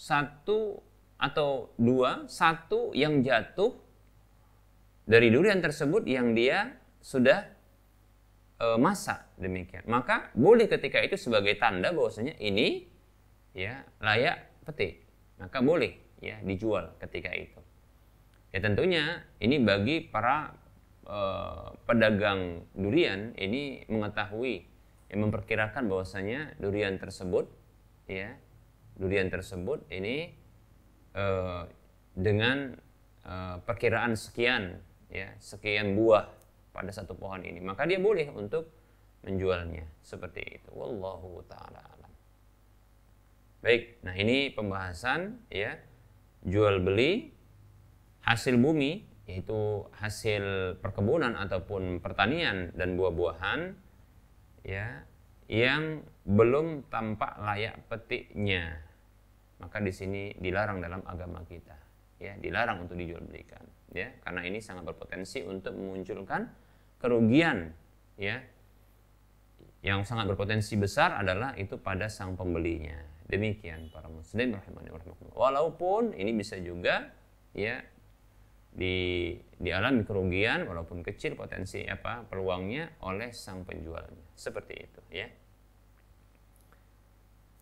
satu atau dua, satu yang jatuh dari durian tersebut yang dia sudah e, masak demikian. Maka boleh ketika itu sebagai tanda bahwasanya ini ya layak petik. Maka boleh ya dijual ketika itu. Ya tentunya ini bagi para uh, pedagang durian ini mengetahui yang memperkirakan bahwasanya durian tersebut ya durian tersebut ini uh, dengan uh, perkiraan sekian ya sekian buah pada satu pohon ini maka dia boleh untuk menjualnya. Seperti itu. Wallahu taala alam. Baik nah ini pembahasan ya. Jual beli hasil bumi yaitu hasil perkebunan ataupun pertanian dan buah-buahan ya yang belum tampak layak petiknya. Maka di sini dilarang dalam agama kita ya dilarang untuk dijual belikan ya. Karena ini sangat berpotensi untuk memunculkan kerugian ya yang sangat berpotensi besar adalah itu pada sang pembelinya. Demikian para muslim walaupun ini bisa juga ya di dialami kerugian walaupun kecil potensi apa peluangnya oleh sang penjualnya. Seperti itu ya.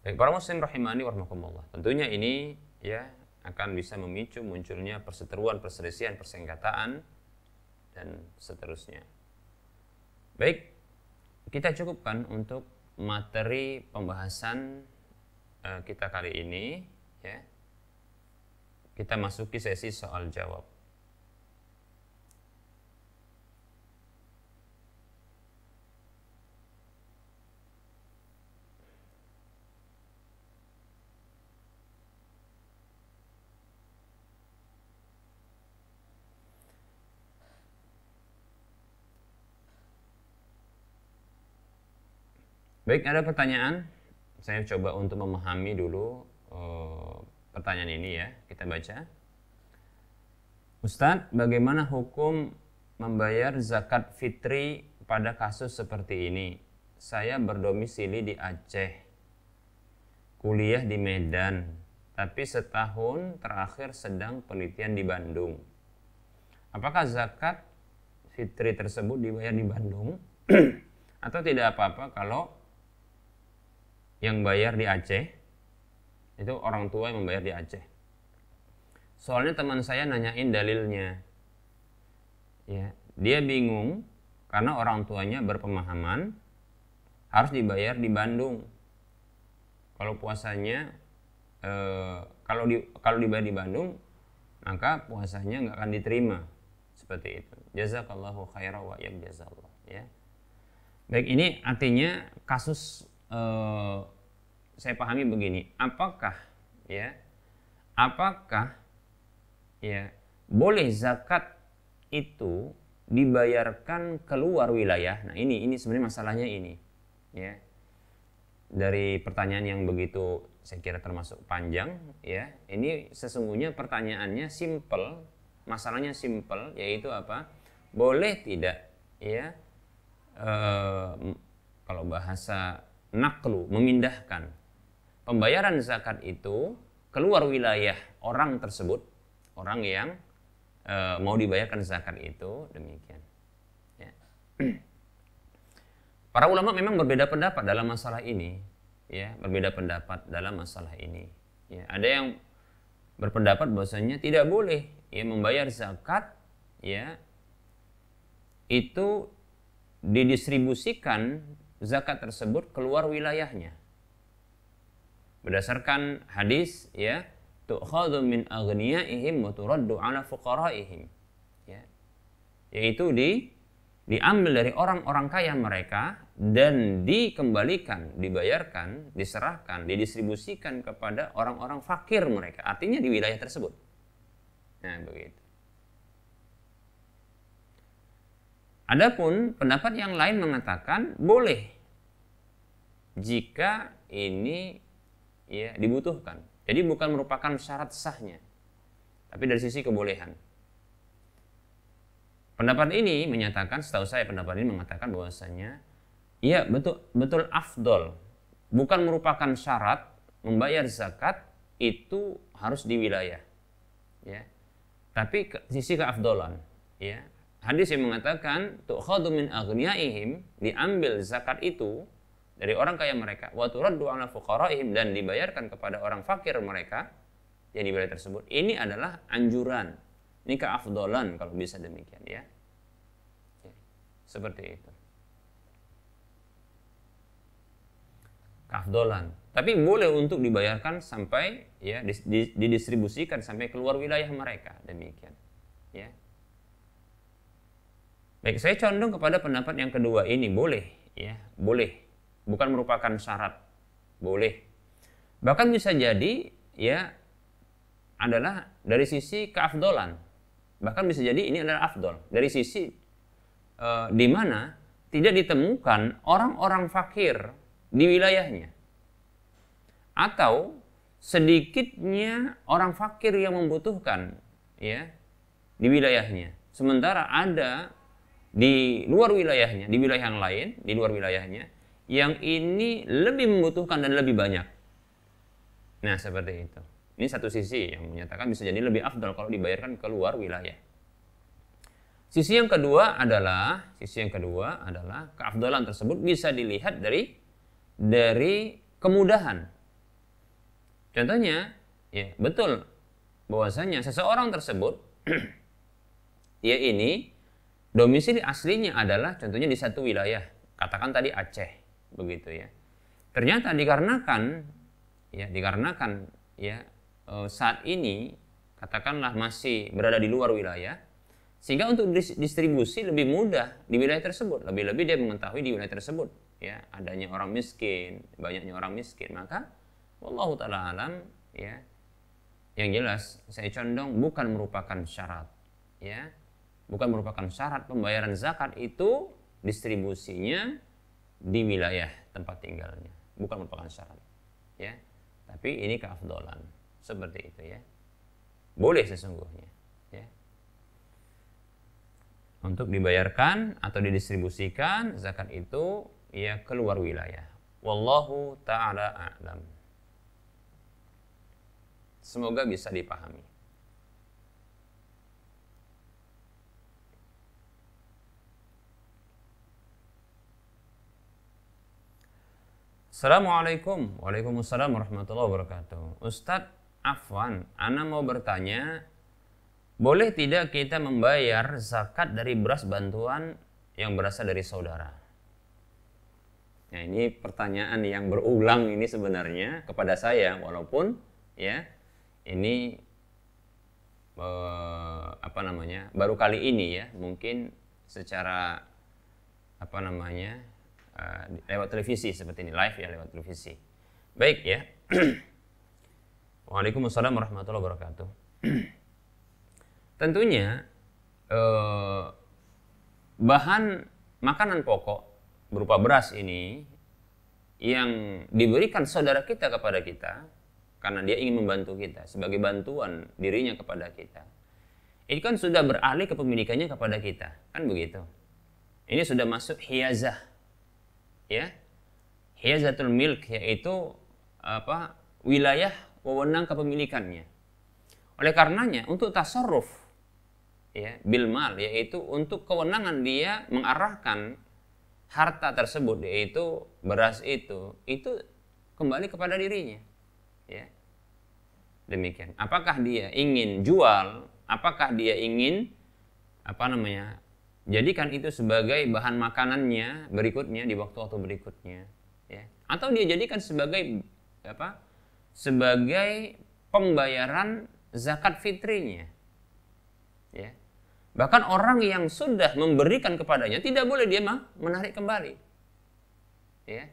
Baik, para muslim rahimani warahmatullah tentunya ini ya akan bisa memicu munculnya perseteruan perselisihan persengketaan dan seterusnya baik kita cukupkan untuk materi pembahasan uh, kita kali ini ya. Kita masuki sesi soal jawab Baik, ada pertanyaan. Saya coba untuk memahami dulu uh, pertanyaan ini ya. Kita baca. Ustadz, bagaimana hukum membayar zakat fitri pada kasus seperti ini? Saya berdomisili di Aceh, kuliah di Medan, tapi setahun terakhir sedang penelitian di Bandung. Apakah zakat fitri tersebut dibayar di Bandung atau tidak apa-apa kalau yang bayar di Aceh itu orang tua yang membayar di Aceh? Soalnya teman saya nanyain dalilnya. Ya, dia bingung karena orang tuanya berpemahaman harus dibayar di Bandung. Kalau puasanya eh, kalau di kalau dibayar di Bandung maka puasanya nggak akan diterima seperti itu. Jazakallahu khairan wa ya. Baik ini artinya kasus eh, saya pahami begini, apakah ya apakah ya boleh zakat itu dibayarkan keluar wilayah. Nah, ini ini sebenarnya masalahnya ini ya. Dari pertanyaan yang begitu saya kira termasuk panjang ya. Ini sesungguhnya pertanyaannya simple masalahnya simple yaitu apa? Boleh tidak ya e, kalau bahasa naklu memindahkan pembayaran zakat itu keluar wilayah orang tersebut orang yang e, mau dibayarkan zakat itu demikian ya. Para ulama memang berbeda pendapat dalam masalah ini, ya, berbeda pendapat dalam masalah ini. Ya, ada yang berpendapat bahwasanya tidak boleh ya membayar zakat ya itu didistribusikan zakat tersebut keluar wilayahnya. Berdasarkan hadis ya, tu'khadhu min aghniyaihim wa turaddu ala fuqaraihim. Ya. Yaitu di diambil dari orang-orang kaya mereka dan dikembalikan, dibayarkan, diserahkan, didistribusikan kepada orang-orang fakir mereka. Artinya di wilayah tersebut. Nah, begitu. Adapun pendapat yang lain mengatakan boleh jika ini ya dibutuhkan. Jadi bukan merupakan syarat sahnya. Tapi dari sisi kebolehan. Pendapat ini menyatakan, setahu saya pendapat ini mengatakan bahwasanya, iya betul betul afdol, bukan merupakan syarat membayar zakat itu harus di wilayah, ya. Tapi ke, sisi keafdolan, ya. Hadis yang mengatakan tu'khadhu min aghniyaihim diambil zakat itu dari orang kaya mereka wa turaddu ala fuqaraihim dan dibayarkan kepada orang fakir mereka yang di wilayah tersebut. Ini adalah anjuran ini keafdolan kalau bisa demikian ya. ya. Seperti itu. Keafdolan. Tapi boleh untuk dibayarkan sampai ya didistribusikan sampai keluar wilayah mereka demikian. Ya. Baik, saya condong kepada pendapat yang kedua ini boleh ya, boleh. Bukan merupakan syarat. Boleh. Bahkan bisa jadi ya adalah dari sisi keafdolan Bahkan bisa jadi ini adalah afdol dari sisi e, di mana tidak ditemukan orang-orang fakir di wilayahnya. Atau sedikitnya orang fakir yang membutuhkan ya di wilayahnya. Sementara ada di luar wilayahnya, di wilayah yang lain, di luar wilayahnya yang ini lebih membutuhkan dan lebih banyak. Nah, seperti itu. Ini satu sisi yang menyatakan bisa jadi lebih afdal kalau dibayarkan keluar wilayah. Sisi yang kedua adalah sisi yang kedua adalah keafdalan tersebut bisa dilihat dari dari kemudahan. Contohnya, ya betul bahwasanya seseorang tersebut ya ini domisili aslinya adalah contohnya di satu wilayah, katakan tadi Aceh, begitu ya. Ternyata dikarenakan ya dikarenakan ya Eh, saat ini katakanlah masih berada di luar wilayah sehingga untuk distribusi lebih mudah di wilayah tersebut. Lebih-lebih dia mengetahui di wilayah tersebut ya. Adanya orang miskin banyaknya orang miskin maka wallahu taala alam ya. Yang jelas saya condong bukan merupakan syarat ya bukan merupakan syarat pembayaran zakat itu distribusinya di wilayah tempat tinggalnya bukan merupakan syarat ya tapi ini keafdolan seperti itu ya boleh sesungguhnya ya untuk dibayarkan atau didistribusikan zakat itu ya keluar wilayah. Wallahu taala a'lam. Semoga bisa dipahami. Assalamualaikum Waalaikumsalam warahmatullahi wabarakatuh Ustadz Afwan, Ana mau bertanya Boleh tidak kita membayar zakat dari beras bantuan yang berasal dari saudara? Nah ini pertanyaan yang berulang ini sebenarnya kepada saya Walaupun ya ini eh, apa namanya baru kali ini ya mungkin secara apa namanya uh, lewat televisi seperti ini live ya lewat televisi. Baik ya. Waalaikumsalam warahmatullahi wabarakatuh. Tentunya uh, bahan makanan pokok berupa beras ini yang diberikan saudara kita kepada kita karena dia ingin membantu kita sebagai bantuan dirinya kepada kita. Ini kan sudah beralih kepemilikannya kepada kita, kan begitu. Ini sudah masuk hiyazah ya. Hiyazatul milk yaitu apa wilayah wewenang kepemilikannya. Oleh karenanya untuk tasarruf ya bil mal yaitu untuk kewenangan dia mengarahkan harta tersebut yaitu beras itu itu kembali kepada dirinya ya. Demikian. Apakah dia ingin jual? Apakah dia ingin apa namanya jadikan itu sebagai bahan makanannya berikutnya di waktu-waktu berikutnya ya. Atau dia jadikan sebagai apa sebagai pembayaran zakat fitrinya ya. Bahkan orang yang sudah memberikan kepadanya tidak boleh dia mah menarik kembali ya.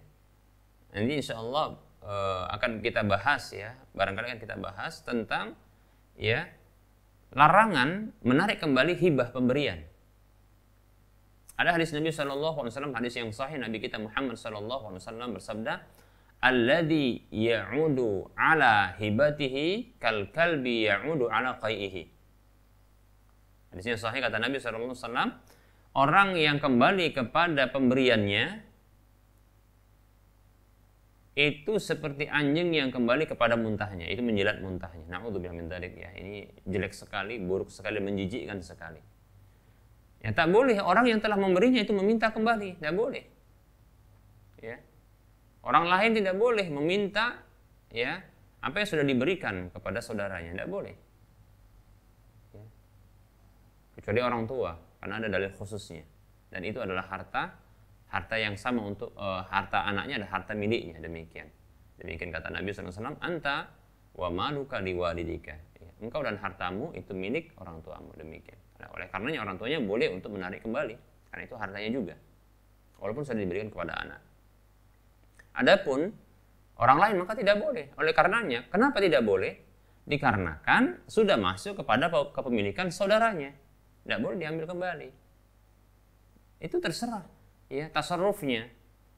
Nanti insya Allah uh, akan kita bahas ya. Barangkali akan kita bahas tentang ya larangan menarik kembali hibah pemberian ada hadis Nabi Wasallam hadis yang sahih Nabi kita Muhammad Wasallam bersabda, "Alladhi ya'udu ala hibatihi kal kalbi ya'udu ala qai'ihi." Hadisnya sahih kata Nabi Wasallam, orang yang kembali kepada pemberiannya itu seperti anjing yang kembali kepada muntahnya, itu menjilat muntahnya. Nauzubillah min ya. Ini jelek sekali, buruk sekali, menjijikkan sekali. Ya tak boleh orang yang telah memberinya itu meminta kembali, tidak boleh. Ya. Orang lain tidak boleh meminta ya apa yang sudah diberikan kepada saudaranya, tidak boleh. Ya. Kecuali orang tua, karena ada dalil khususnya. Dan itu adalah harta harta yang sama untuk uh, harta anaknya ada harta miliknya demikian. Demikian kata Nabi SAW, anta wa maluka liwalidika. Ya. Engkau dan hartamu itu milik orang tuamu demikian. Nah, oleh karenanya orang tuanya boleh untuk menarik kembali karena itu hartanya juga. Walaupun sudah diberikan kepada anak. Adapun orang lain maka tidak boleh. Oleh karenanya, kenapa tidak boleh? Dikarenakan sudah masuk kepada kepemilikan saudaranya. Tidak boleh diambil kembali. Itu terserah ya tasarrufnya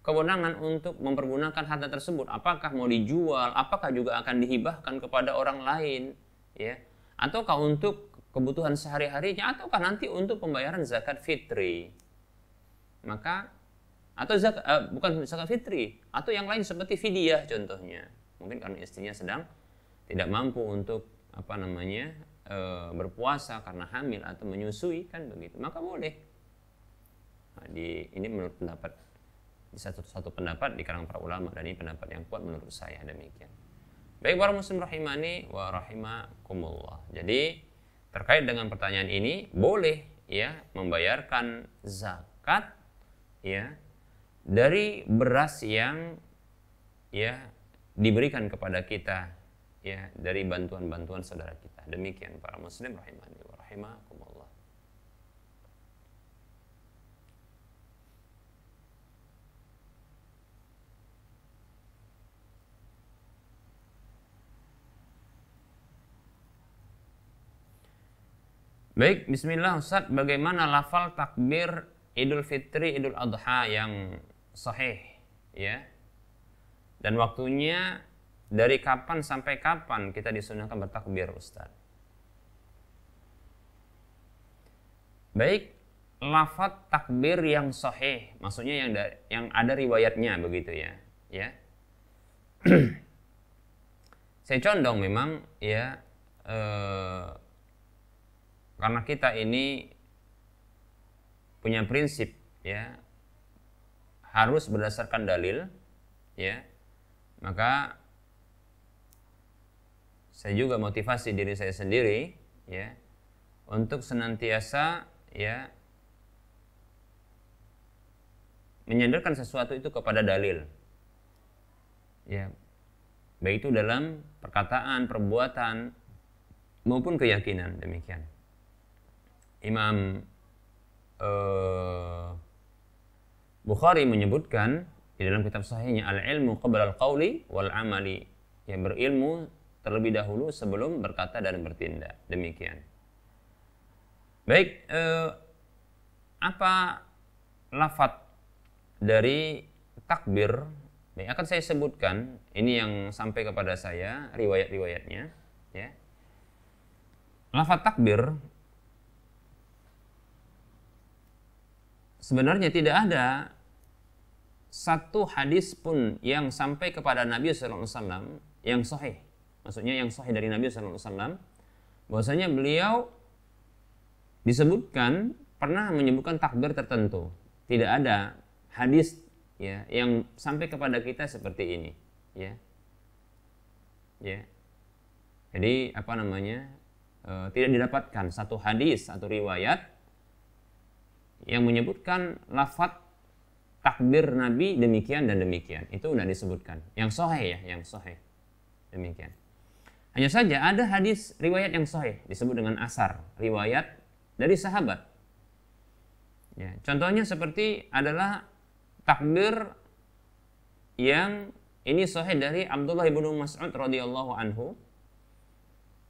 kewenangan untuk mempergunakan harta tersebut apakah mau dijual apakah juga akan dihibahkan kepada orang lain ya ataukah untuk kebutuhan sehari-harinya ataukah nanti untuk pembayaran zakat fitri. Maka atau zakat uh, bukan zakat fitri atau yang lain seperti fidyah contohnya. Mungkin karena istrinya sedang tidak mampu untuk apa namanya uh, berpuasa karena hamil atau menyusui kan begitu. Maka boleh. Nah, di ini menurut pendapat di satu satu pendapat di kalangan para ulama dan ini pendapat yang kuat menurut saya demikian. Baik para muslim rahimani wa rahimakumullah. Jadi terkait dengan pertanyaan ini boleh ya membayarkan zakat ya dari beras yang ya diberikan kepada kita ya dari bantuan-bantuan saudara kita. Demikian para muslim rahimani wa rahimakumullah. Baik, bismillah Ustaz, bagaimana lafal takbir Idul Fitri, Idul Adha yang sahih ya? Dan waktunya dari kapan sampai kapan kita disunahkan bertakbir Ustaz? Baik, lafat takbir yang sahih, maksudnya yang da, yang ada riwayatnya begitu ya, ya. Saya condong memang ya eh, karena kita ini punya prinsip ya. Harus berdasarkan dalil ya. Maka saya juga motivasi diri saya sendiri ya untuk senantiasa ya menyandarkan sesuatu itu kepada dalil. Ya baik itu dalam perkataan, perbuatan maupun keyakinan demikian. Imam uh, Bukhari menyebutkan di dalam kitab sahihnya al-ilmu qabla al-qawli wal amali yang berilmu terlebih dahulu sebelum berkata dan bertindak demikian. Baik, uh, apa lafat dari takbir Baik, akan saya sebutkan ini yang sampai kepada saya riwayat-riwayatnya ya. Lafaz takbir sebenarnya tidak ada satu hadis pun yang sampai kepada Nabi SAW yang sahih. Maksudnya yang sahih dari Nabi SAW bahwasanya beliau disebutkan pernah menyebutkan takbir tertentu. Tidak ada hadis ya yang sampai kepada kita seperti ini ya ya jadi apa namanya e, tidak didapatkan satu hadis atau riwayat yang menyebutkan lafat takbir Nabi demikian dan demikian. Itu sudah disebutkan. Yang sahih ya yang sahih. Demikian. Hanya saja ada hadis riwayat yang sahih disebut dengan asar. Riwayat dari sahabat. Ya contohnya seperti adalah takbir yang ini sahih dari Abdullah bin Mas'ud radhiyallahu anhu.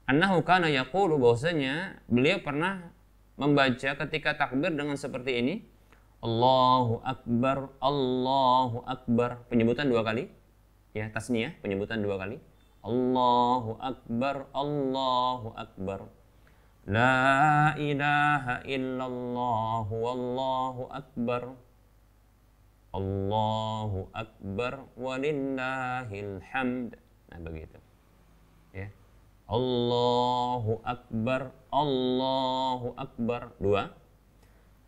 Annahu kana yaqulu bahwasanya beliau pernah membaca ketika takbir dengan seperti ini. Allahu akbar Allahu akbar. Penyebutan dua kali. Ya tasniyah penyebutan dua kali. Allahu akbar Allahu akbar. La ilaha illallah wallahu akbar. Allahu Akbar walillahil hamd. Nah, begitu. Allahu Akbar, Allahu Akbar. Dua.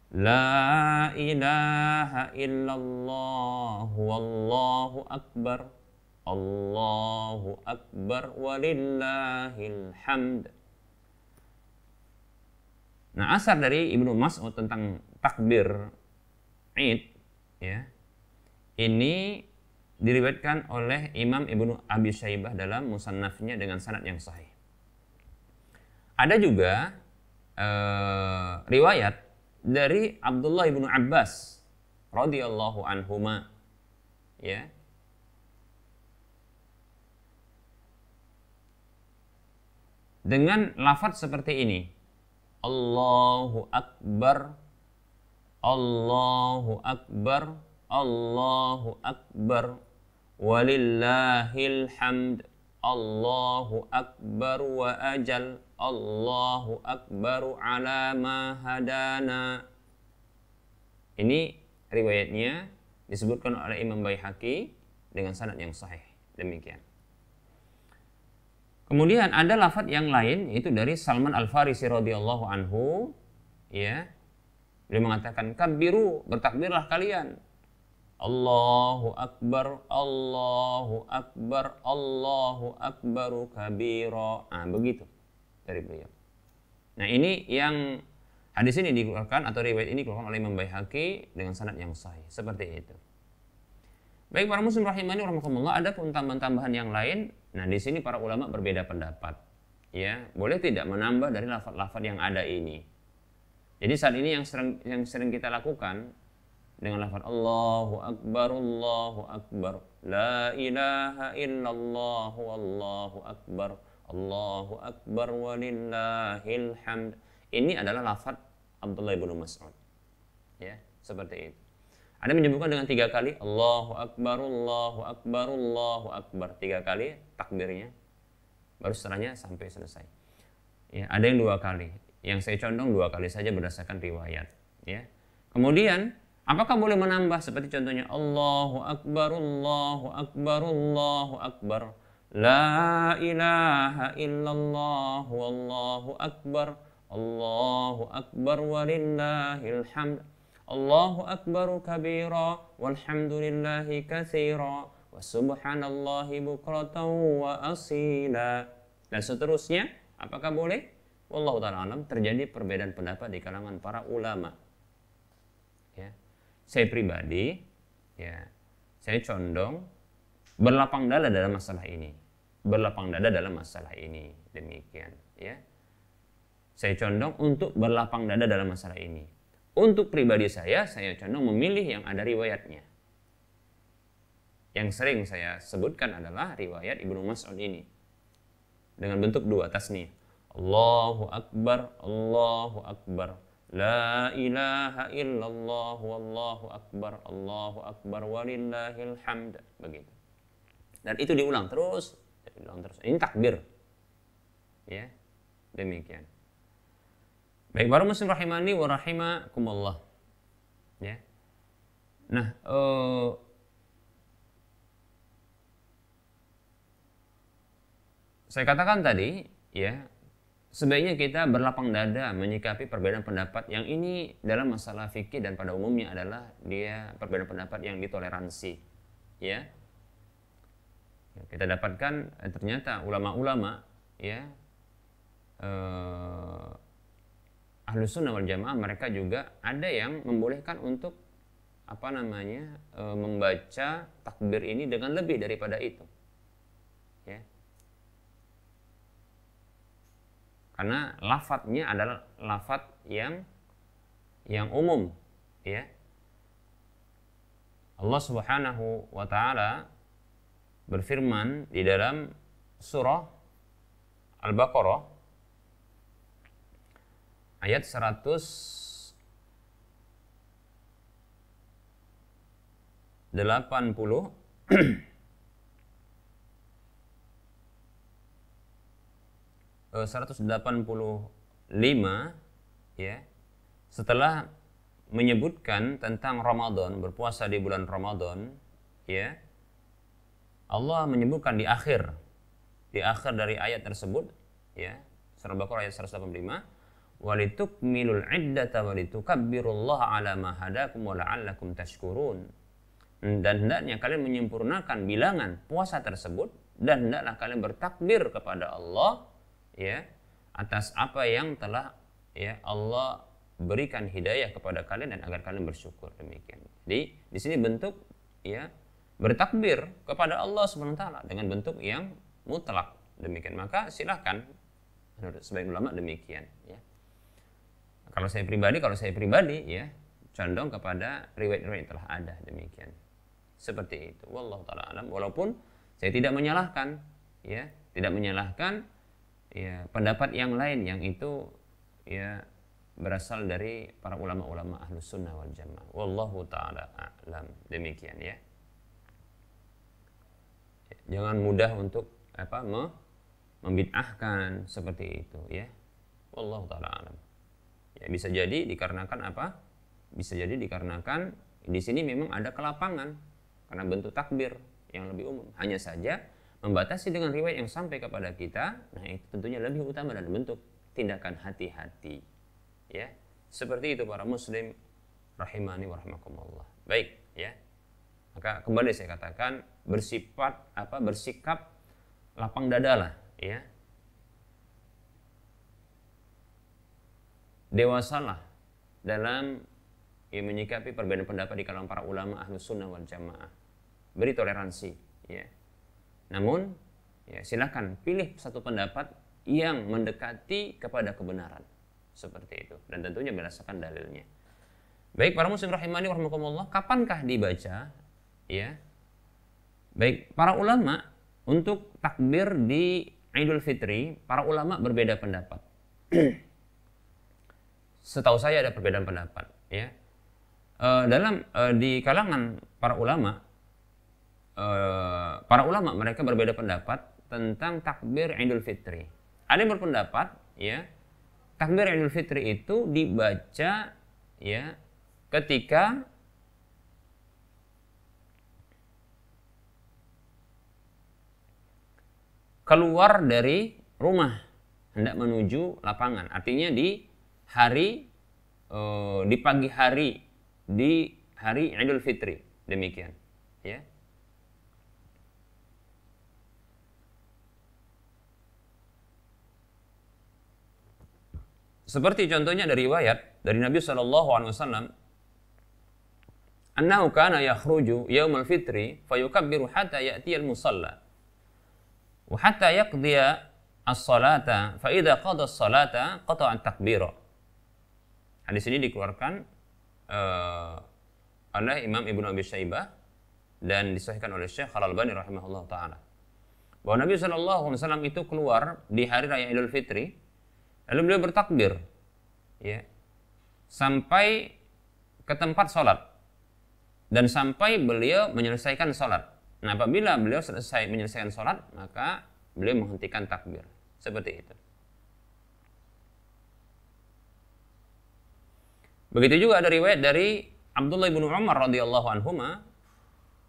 La ilaha illallah wallahu akbar. Allahu akbar walillahil hamd. Nah, asar dari Ibnu Mas'ud tentang takbir Id ya ini diriwayatkan oleh Imam Ibnu Abi Syaibah dalam musannafnya dengan sanad yang sahih. Ada juga eh, riwayat dari Abdullah Ibnu Abbas radhiyallahu anhuma ya. Dengan lafaz seperti ini Allahu Akbar Allahu Akbar Allahu Akbar walillahil hamd Allahu Akbar wa ajal Allahu Akbar ala ma hadana. Ini riwayatnya disebutkan oleh Imam Baihaqi dengan sanad yang sahih. Demikian. Kemudian ada lafaz yang lain yaitu dari Salman Al Farisi radhiyallahu anhu ya. Beliau mengatakan, kabiru, bertakbirlah kalian. Allahu Akbar, Allahu Akbar, Allahu Akbaru kabiro. Nah, begitu dari beliau. Nah, ini yang hadis ini dikeluarkan atau riwayat ini dikeluarkan oleh Imam Baihaqi dengan sanad yang sahih. Seperti itu. Baik para muslim rahimani rahmatullah, ada pun tambahan-tambahan yang lain. Nah, di sini para ulama berbeda pendapat. Ya, boleh tidak menambah dari lafaz-lafaz yang ada ini. Jadi saat ini yang sering yang sering kita lakukan dengan lafaz Allahu Akbar Allahu Akbar La ilaha illallah wallahu akbar Allahu akbar walillahil hamd. Ini adalah lafaz Abdullah bin Mas'ud. Ya, seperti itu. Ada menyebutkan dengan tiga kali Allahu Akbar Allahu Akbar Allahu Akbar. Tiga kali takbirnya. Baru setelahnya sampai selesai. Ya, ada yang dua kali. Yang saya condong dua kali saja berdasarkan riwayat. Ya. Kemudian apakah boleh menambah seperti contohnya Allahu akbar Allahu akbar Allahu akbar La ilaha illallah wallahu akbar. Allahu akbar walillahil hamd. Allahu akbar kabira walhamdulillahi katsira. Wa subhanallahi bukratan wa asila. Dan seterusnya apakah boleh? Wallahu taala alam terjadi perbedaan pendapat di kalangan para ulama. Ya. Saya pribadi ya. Saya condong berlapang dada dalam masalah ini berlapang dada dalam masalah ini demikian ya saya condong untuk berlapang dada dalam masalah ini untuk pribadi saya, saya condong memilih yang ada riwayatnya. Yang sering saya sebutkan adalah riwayat Ibnu Mas'ud ini. Dengan bentuk dua tasnih. Allahu Akbar, Allahu Akbar. La ilaha illallah wallahu akbar, Allahu akbar walillahil hamd. Begitu. Dan itu diulang terus, diulang terus. Ini takbir. Ya. Demikian. Baik, para muslim rahimani wa rahimakumullah. Ya. Nah, uh, saya katakan tadi, ya, sebaiknya kita berlapang dada menyikapi perbedaan pendapat yang ini dalam masalah fikih dan pada umumnya adalah dia perbedaan pendapat yang ditoleransi, ya. Kita dapatkan eh, ternyata ulama-ulama, ya, uh, ahlu sunnah wal jamaah mereka juga ada yang membolehkan untuk apa namanya e, membaca takbir ini dengan lebih daripada itu. Ya. Karena lafadznya adalah lafadz yang yang umum ya. Allah Subhanahu wa taala berfirman di dalam surah Al-Baqarah ayat 100 80 185 ya. Setelah menyebutkan tentang Ramadan berpuasa di bulan Ramadan ya Allah menyebutkan di akhir di akhir dari ayat tersebut ya surah Baqarah ayat 185 walitukmilul iddata walitukabbirullaha ala ma hadakum wa la'allakum tashkurun. Dan hendaknya kalian menyempurnakan bilangan puasa tersebut dan hendaklah kalian bertakbir kepada Allah ya atas apa yang telah ya Allah berikan hidayah kepada kalian dan agar kalian bersyukur demikian. Jadi di sini bentuk ya bertakbir kepada Allah taala dengan bentuk yang mutlak. Demikian. Maka silahkan menurut sebagian ulama demikian ya. Kalau saya pribadi kalau saya pribadi ya condong kepada riwayat-riwayat yang telah ada demikian. Seperti itu. Wallahu taala alam. Walaupun saya tidak menyalahkan ya tidak menyalahkan ya pendapat yang lain yang itu ya berasal dari para ulama-ulama ahlus sunnah wal jamaah. Wallahu taala alam. Demikian ya jangan mudah untuk apa membid'ahkan seperti itu ya wallahu taala alam Ya, bisa jadi dikarenakan apa? Bisa jadi dikarenakan di sini memang ada kelapangan karena bentuk takbir yang lebih umum. Hanya saja membatasi dengan riwayat yang sampai kepada kita, nah itu tentunya lebih utama dan bentuk tindakan hati-hati. Ya, seperti itu para muslim rahimani warahmatullah. Baik, ya. Maka kembali saya katakan bersifat apa bersikap lapang dada lah, ya dewasalah dalam ya, menyikapi perbedaan pendapat di kalangan para ulama ahlu sunnah wal jamaah. Beri toleransi. Ya. Namun, ya, silakan pilih satu pendapat yang mendekati kepada kebenaran. Seperti itu. Dan tentunya berdasarkan dalilnya. Baik, para muslim rahimani warahmatullah, kapankah dibaca? Ya. Baik, para ulama untuk takbir di Idul Fitri, para ulama berbeda pendapat. setahu saya ada perbedaan pendapat ya e, dalam e, di kalangan para ulama e, para ulama mereka berbeda pendapat tentang takbir Idul Fitri ada yang berpendapat ya takbir Idul Fitri itu dibaca ya ketika keluar dari rumah hendak menuju lapangan. Artinya di hari uh, di pagi hari di hari Idul Fitri. Demikian ya. Seperti contohnya dari riwayat dari Nabi Shallallahu Alaihi Wasallam annahu kana yakhruju yaumal fitri fayukabbiru hatta ya'ti al-musalla yaqdiya as-salata fa idza qada as-salata qata'a at-takbira Hadis ini dikeluarkan uh, oleh Imam Ibnu Abi Syaibah dan disahihkan oleh Syekh Khalal Bani rahimahullah taala. Bahwa Nabi Shallallahu alaihi wasallam itu keluar di hari raya Idul Fitri lalu beliau bertakbir ya sampai ke tempat sholat dan sampai beliau menyelesaikan sholat. Nah apabila beliau selesai menyelesaikan sholat maka beliau menghentikan takbir seperti itu. Begitu juga ada riwayat dari Abdullah bin Umar radhiyallahu anhu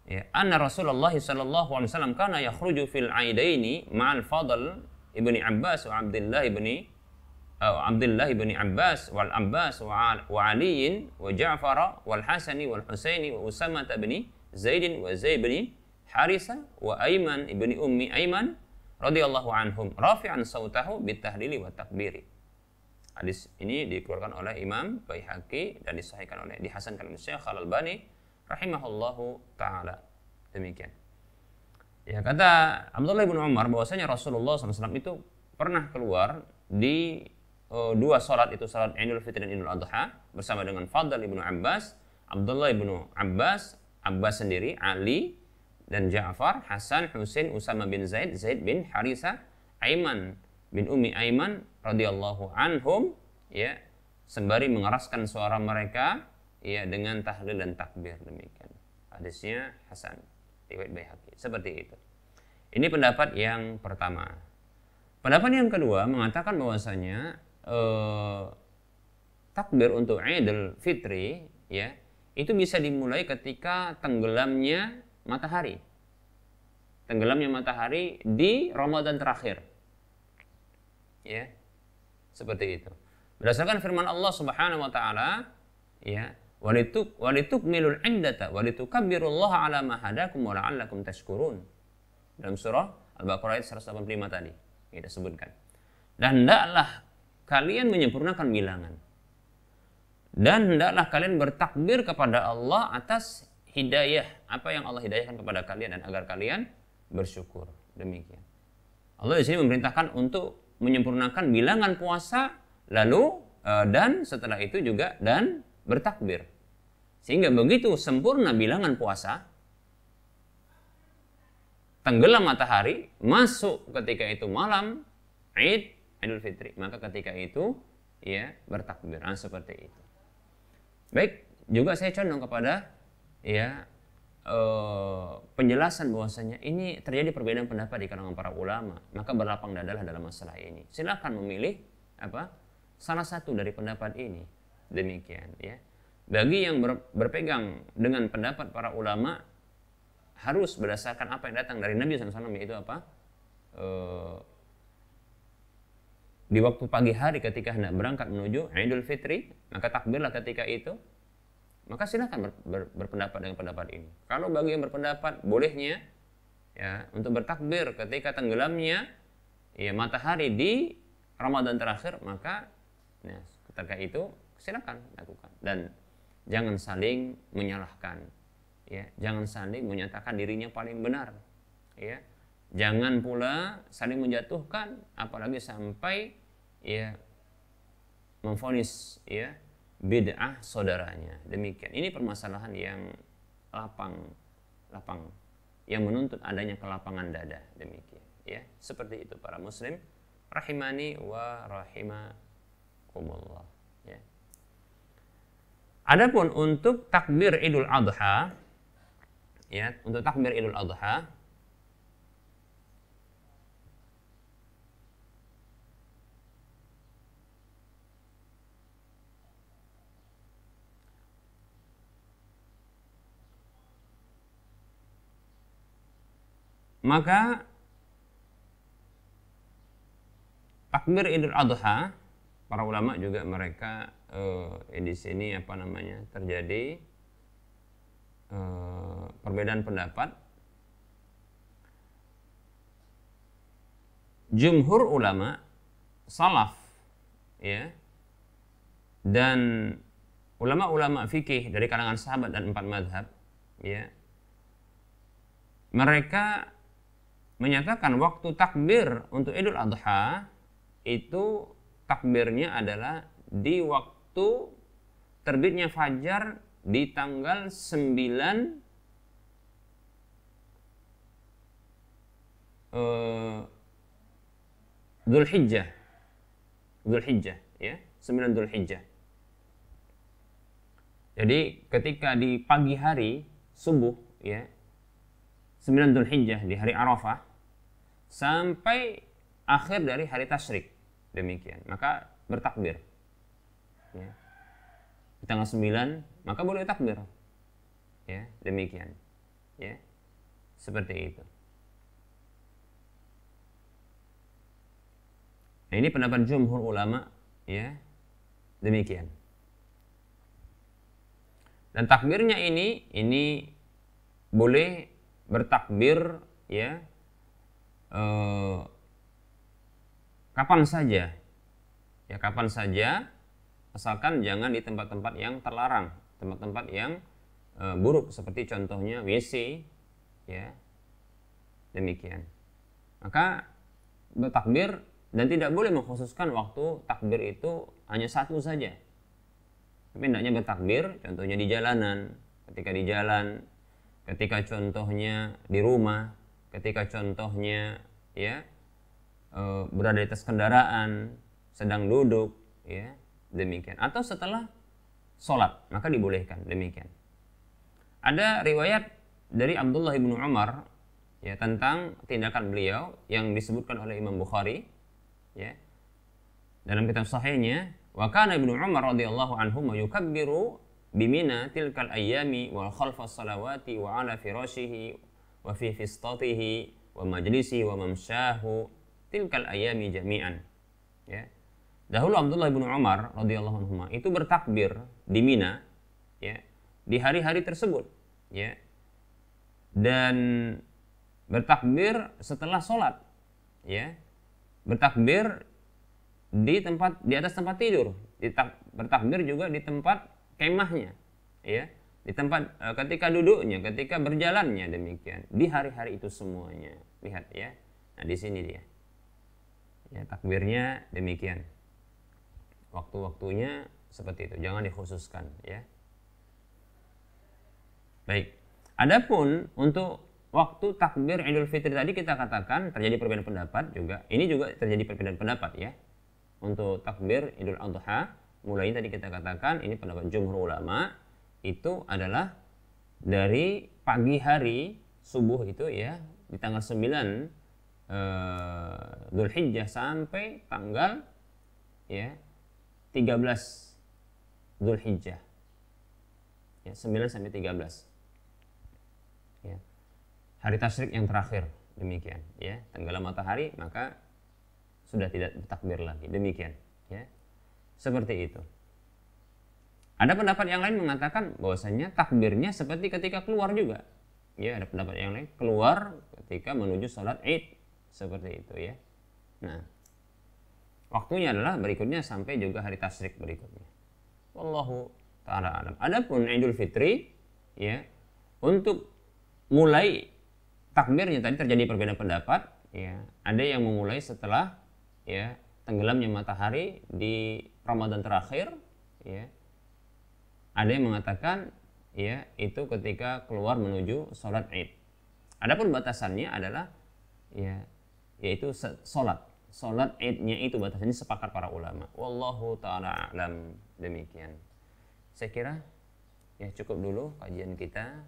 ya anna Rasulullah sallallahu alaihi wasallam kana yakhruju fil aidaini ma'al Fadl ibni Abbas wa Abdullah ibni uh, Abdullah ibni Abbas wal Abbas wa, wa Ali wa Ja'far wal Hasan wal Husaini wa Usamah ibni Zaid wa Zaid ibni Harisa wa Aiman ibni Ummi Aiman radhiyallahu anhum rafi'an sautahu bitahlili wa takbiri Hadis ini dikeluarkan oleh Imam Baihaqi dan disahihkan oleh dihasankan oleh Syekh Al Albani rahimahullahu taala. Demikian. Ya kata Abdullah bin Umar bahwasanya Rasulullah SAW itu pernah keluar di uh, dua sholat itu sholat Idul Fitri dan Idul Adha bersama dengan Fadl ibnu Abbas, Abdullah ibnu Abbas, Abbas sendiri, Ali dan Ja'far, Hasan, Husain, Usama bin Zaid, Zaid bin Harisa, Aiman bin Umi Aiman radhiyallahu anhum ya sembari mengeraskan suara mereka ya dengan tahlil dan takbir demikian. Hadisnya Hasan riwayat Baihaqi. Seperti itu. Ini pendapat yang pertama. Pendapat yang kedua mengatakan bahwasanya eh, takbir untuk Idul Fitri ya itu bisa dimulai ketika tenggelamnya matahari. Tenggelamnya matahari di Ramadan terakhir. Ya seperti itu. Berdasarkan firman Allah Subhanahu wa taala ya walituk walitukmilul iddata walitukabbirullaha ala ma hadakum wa la'allakum tashkurun. Dalam surah Al-Baqarah ayat 185 tadi kita sebutkan. Dan hendaklah kalian menyempurnakan bilangan. Dan hendaklah kalian bertakbir kepada Allah atas hidayah. Apa yang Allah hidayahkan kepada kalian dan agar kalian bersyukur. Demikian. Allah di sini memerintahkan untuk menyempurnakan bilangan puasa lalu uh, dan setelah itu juga dan bertakbir. Sehingga begitu sempurna bilangan puasa tenggelam matahari masuk ketika itu malam Id Idul Fitri maka ketika itu ya bertakbir nah, seperti itu. Baik juga saya condong kepada ya uh, penjelasan bahwasanya ini terjadi perbedaan pendapat di kalangan para ulama, maka berlapang dadalah dalam masalah ini. Silakan memilih apa? Salah satu dari pendapat ini. Demikian ya. Bagi yang ber, berpegang dengan pendapat para ulama harus berdasarkan apa yang datang dari Nabi SAW yaitu apa? Uh, di waktu pagi hari ketika hendak berangkat menuju Idul Fitri, maka takbirlah ketika itu maka silakan ber, ber, berpendapat dengan pendapat ini. Kalau bagi yang berpendapat bolehnya ya untuk bertakbir ketika tenggelamnya ya matahari di Ramadan terakhir, maka ya, ketika itu silakan lakukan dan jangan saling menyalahkan ya jangan saling menyatakan dirinya paling benar ya jangan pula saling menjatuhkan apalagi sampai ya memfonis ya bid'ah saudaranya. Demikian. Ini permasalahan yang lapang, lapang, yang menuntut adanya kelapangan dada. Demikian. Ya, seperti itu para muslim. Rahimani wa rahimakumullah. Ya. Adapun untuk takbir Idul Adha, ya, untuk takbir Idul Adha, maka takbir Idul Adha para ulama juga mereka uh, di sini apa namanya terjadi uh, perbedaan pendapat. Jumhur ulama salaf ya dan ulama-ulama fikih dari kalangan sahabat dan empat madhab ya mereka menyatakan waktu takbir untuk Idul Adha itu takbirnya adalah di waktu terbitnya fajar di tanggal 9 uh, Zulhijjah. Zulhijjah ya 9 Zulhijjah. Jadi ketika di pagi hari subuh ya 9 Zulhijjah di hari Arafah sampai akhir dari hari tasyrik. Demikian. Maka bertakbir. Ya. di tanggal 9 maka boleh takbir. Ya demikian. Ya. Seperti itu. Nah ini pendapat jumhur ulama ya. Demikian. Dan takbirnya ini ini boleh bertakbir ya eh, kapan saja. Ya kapan saja. Asalkan jangan di tempat-tempat yang terlarang. Tempat-tempat yang e, buruk. Seperti contohnya WC ya. Demikian. Maka bertakbir dan tidak boleh mengkhususkan waktu takbir itu hanya satu saja. Tapi hendaknya bertakbir contohnya di jalanan ketika di jalan ketika contohnya di rumah ketika contohnya ya e, berada di atas kendaraan, sedang duduk, ya demikian. Atau setelah sholat maka dibolehkan demikian. Ada riwayat dari Abdullah bin Umar ya tentang tindakan beliau yang disebutkan oleh Imam Bukhari ya dalam kitab sahihnya wa kana ibnu Umar radhiyallahu anhu yukabbiru bimina tilkal ayyami wa khalfa salawati wa ala firashihi wa fi fistatihi wa majlisi wa mamshahu tilkal ayami jami'an. Ya. Dahulu Abdullah bin Umar radhiyallahu anhu itu bertakbir di Mina ya, di hari-hari tersebut ya. Dan bertakbir setelah sholat ya. Bertakbir di tempat di atas tempat tidur, bertakbir juga di tempat kemahnya ya di tempat e, ketika duduknya, ketika berjalannya demikian di hari-hari itu semuanya. Lihat ya. Nah, di sini dia. Ya, takbirnya demikian. Waktu-waktunya seperti itu, jangan dikhususkan ya. Baik. Adapun untuk waktu takbir Idul Fitri tadi kita katakan terjadi perbedaan pendapat juga. Ini juga terjadi perbedaan pendapat ya. Untuk takbir Idul Adha, mulai tadi kita katakan ini pendapat jumhur ulama itu adalah dari pagi hari subuh itu ya di tanggal 9 uh, Hijjah sampai tanggal ya 13 Hijjah ya 9 sampai 13 ya. Hari tasyrik yang terakhir demikian ya. Tenggelam matahari maka sudah tidak takbir lagi. Demikian ya. Seperti itu ada pendapat yang lain mengatakan bahwasanya takbirnya seperti ketika keluar juga ya ada pendapat yang lain keluar ketika menuju sholat id seperti itu ya. Nah, waktunya adalah berikutnya sampai juga hari tasyrik berikutnya. Wallahu taala alam. Adapun Idul Fitri ya, untuk mulai takbirnya tadi terjadi perbedaan pendapat ya. Ada yang memulai setelah ya tenggelamnya matahari di Ramadan terakhir ya. Ada yang mengatakan ya itu ketika keluar menuju sholat id. Adapun batasannya adalah ya yaitu sholat. Sholat idnya itu batasannya sepakat para ulama. Wallahu taala alam. Demikian. Saya kira ya cukup dulu kajian kita.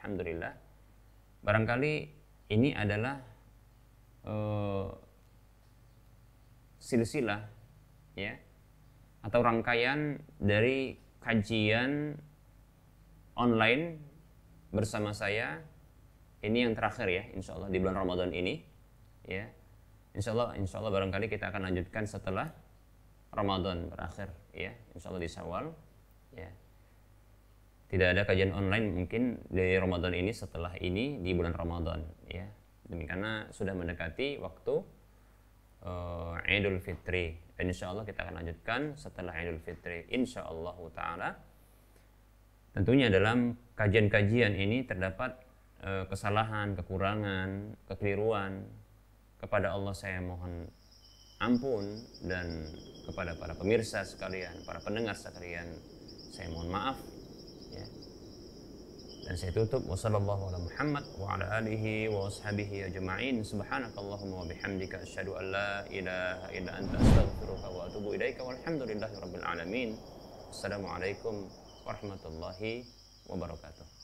Alhamdulillah. Barangkali ini adalah uh, silsilah ya atau rangkaian dari kajian online bersama saya. Ini yang terakhir ya insya Allah di bulan Ramadan ini ya. Insya Allah insya Allah barangkali kita akan lanjutkan setelah Ramadan berakhir ya. Insya Allah di Syawal ya. Tidak ada kajian online mungkin di Ramadan ini setelah ini di bulan Ramadan ya. Demi karena sudah mendekati waktu uh, Idul Fitri dan insya Allah kita akan lanjutkan setelah Idul Fitri insya Allah taala tentunya dalam kajian-kajian ini terdapat Eh, kesalahan, kekurangan, kekeliruan kepada Allah saya mohon ampun dan kepada para pemirsa sekalian, para pendengar sekalian saya mohon maaf. Dan saya tutup wasallallahu ala Muhammad wa ala alihi wa ashabihi ajma'in subhanakallahumma wa bihamdika asyhadu an la ilaha illa anta astaghfiruka wa atubu ilaika walhamdulillahi rabbil alamin. Assalamualaikum warahmatullahi wabarakatuh.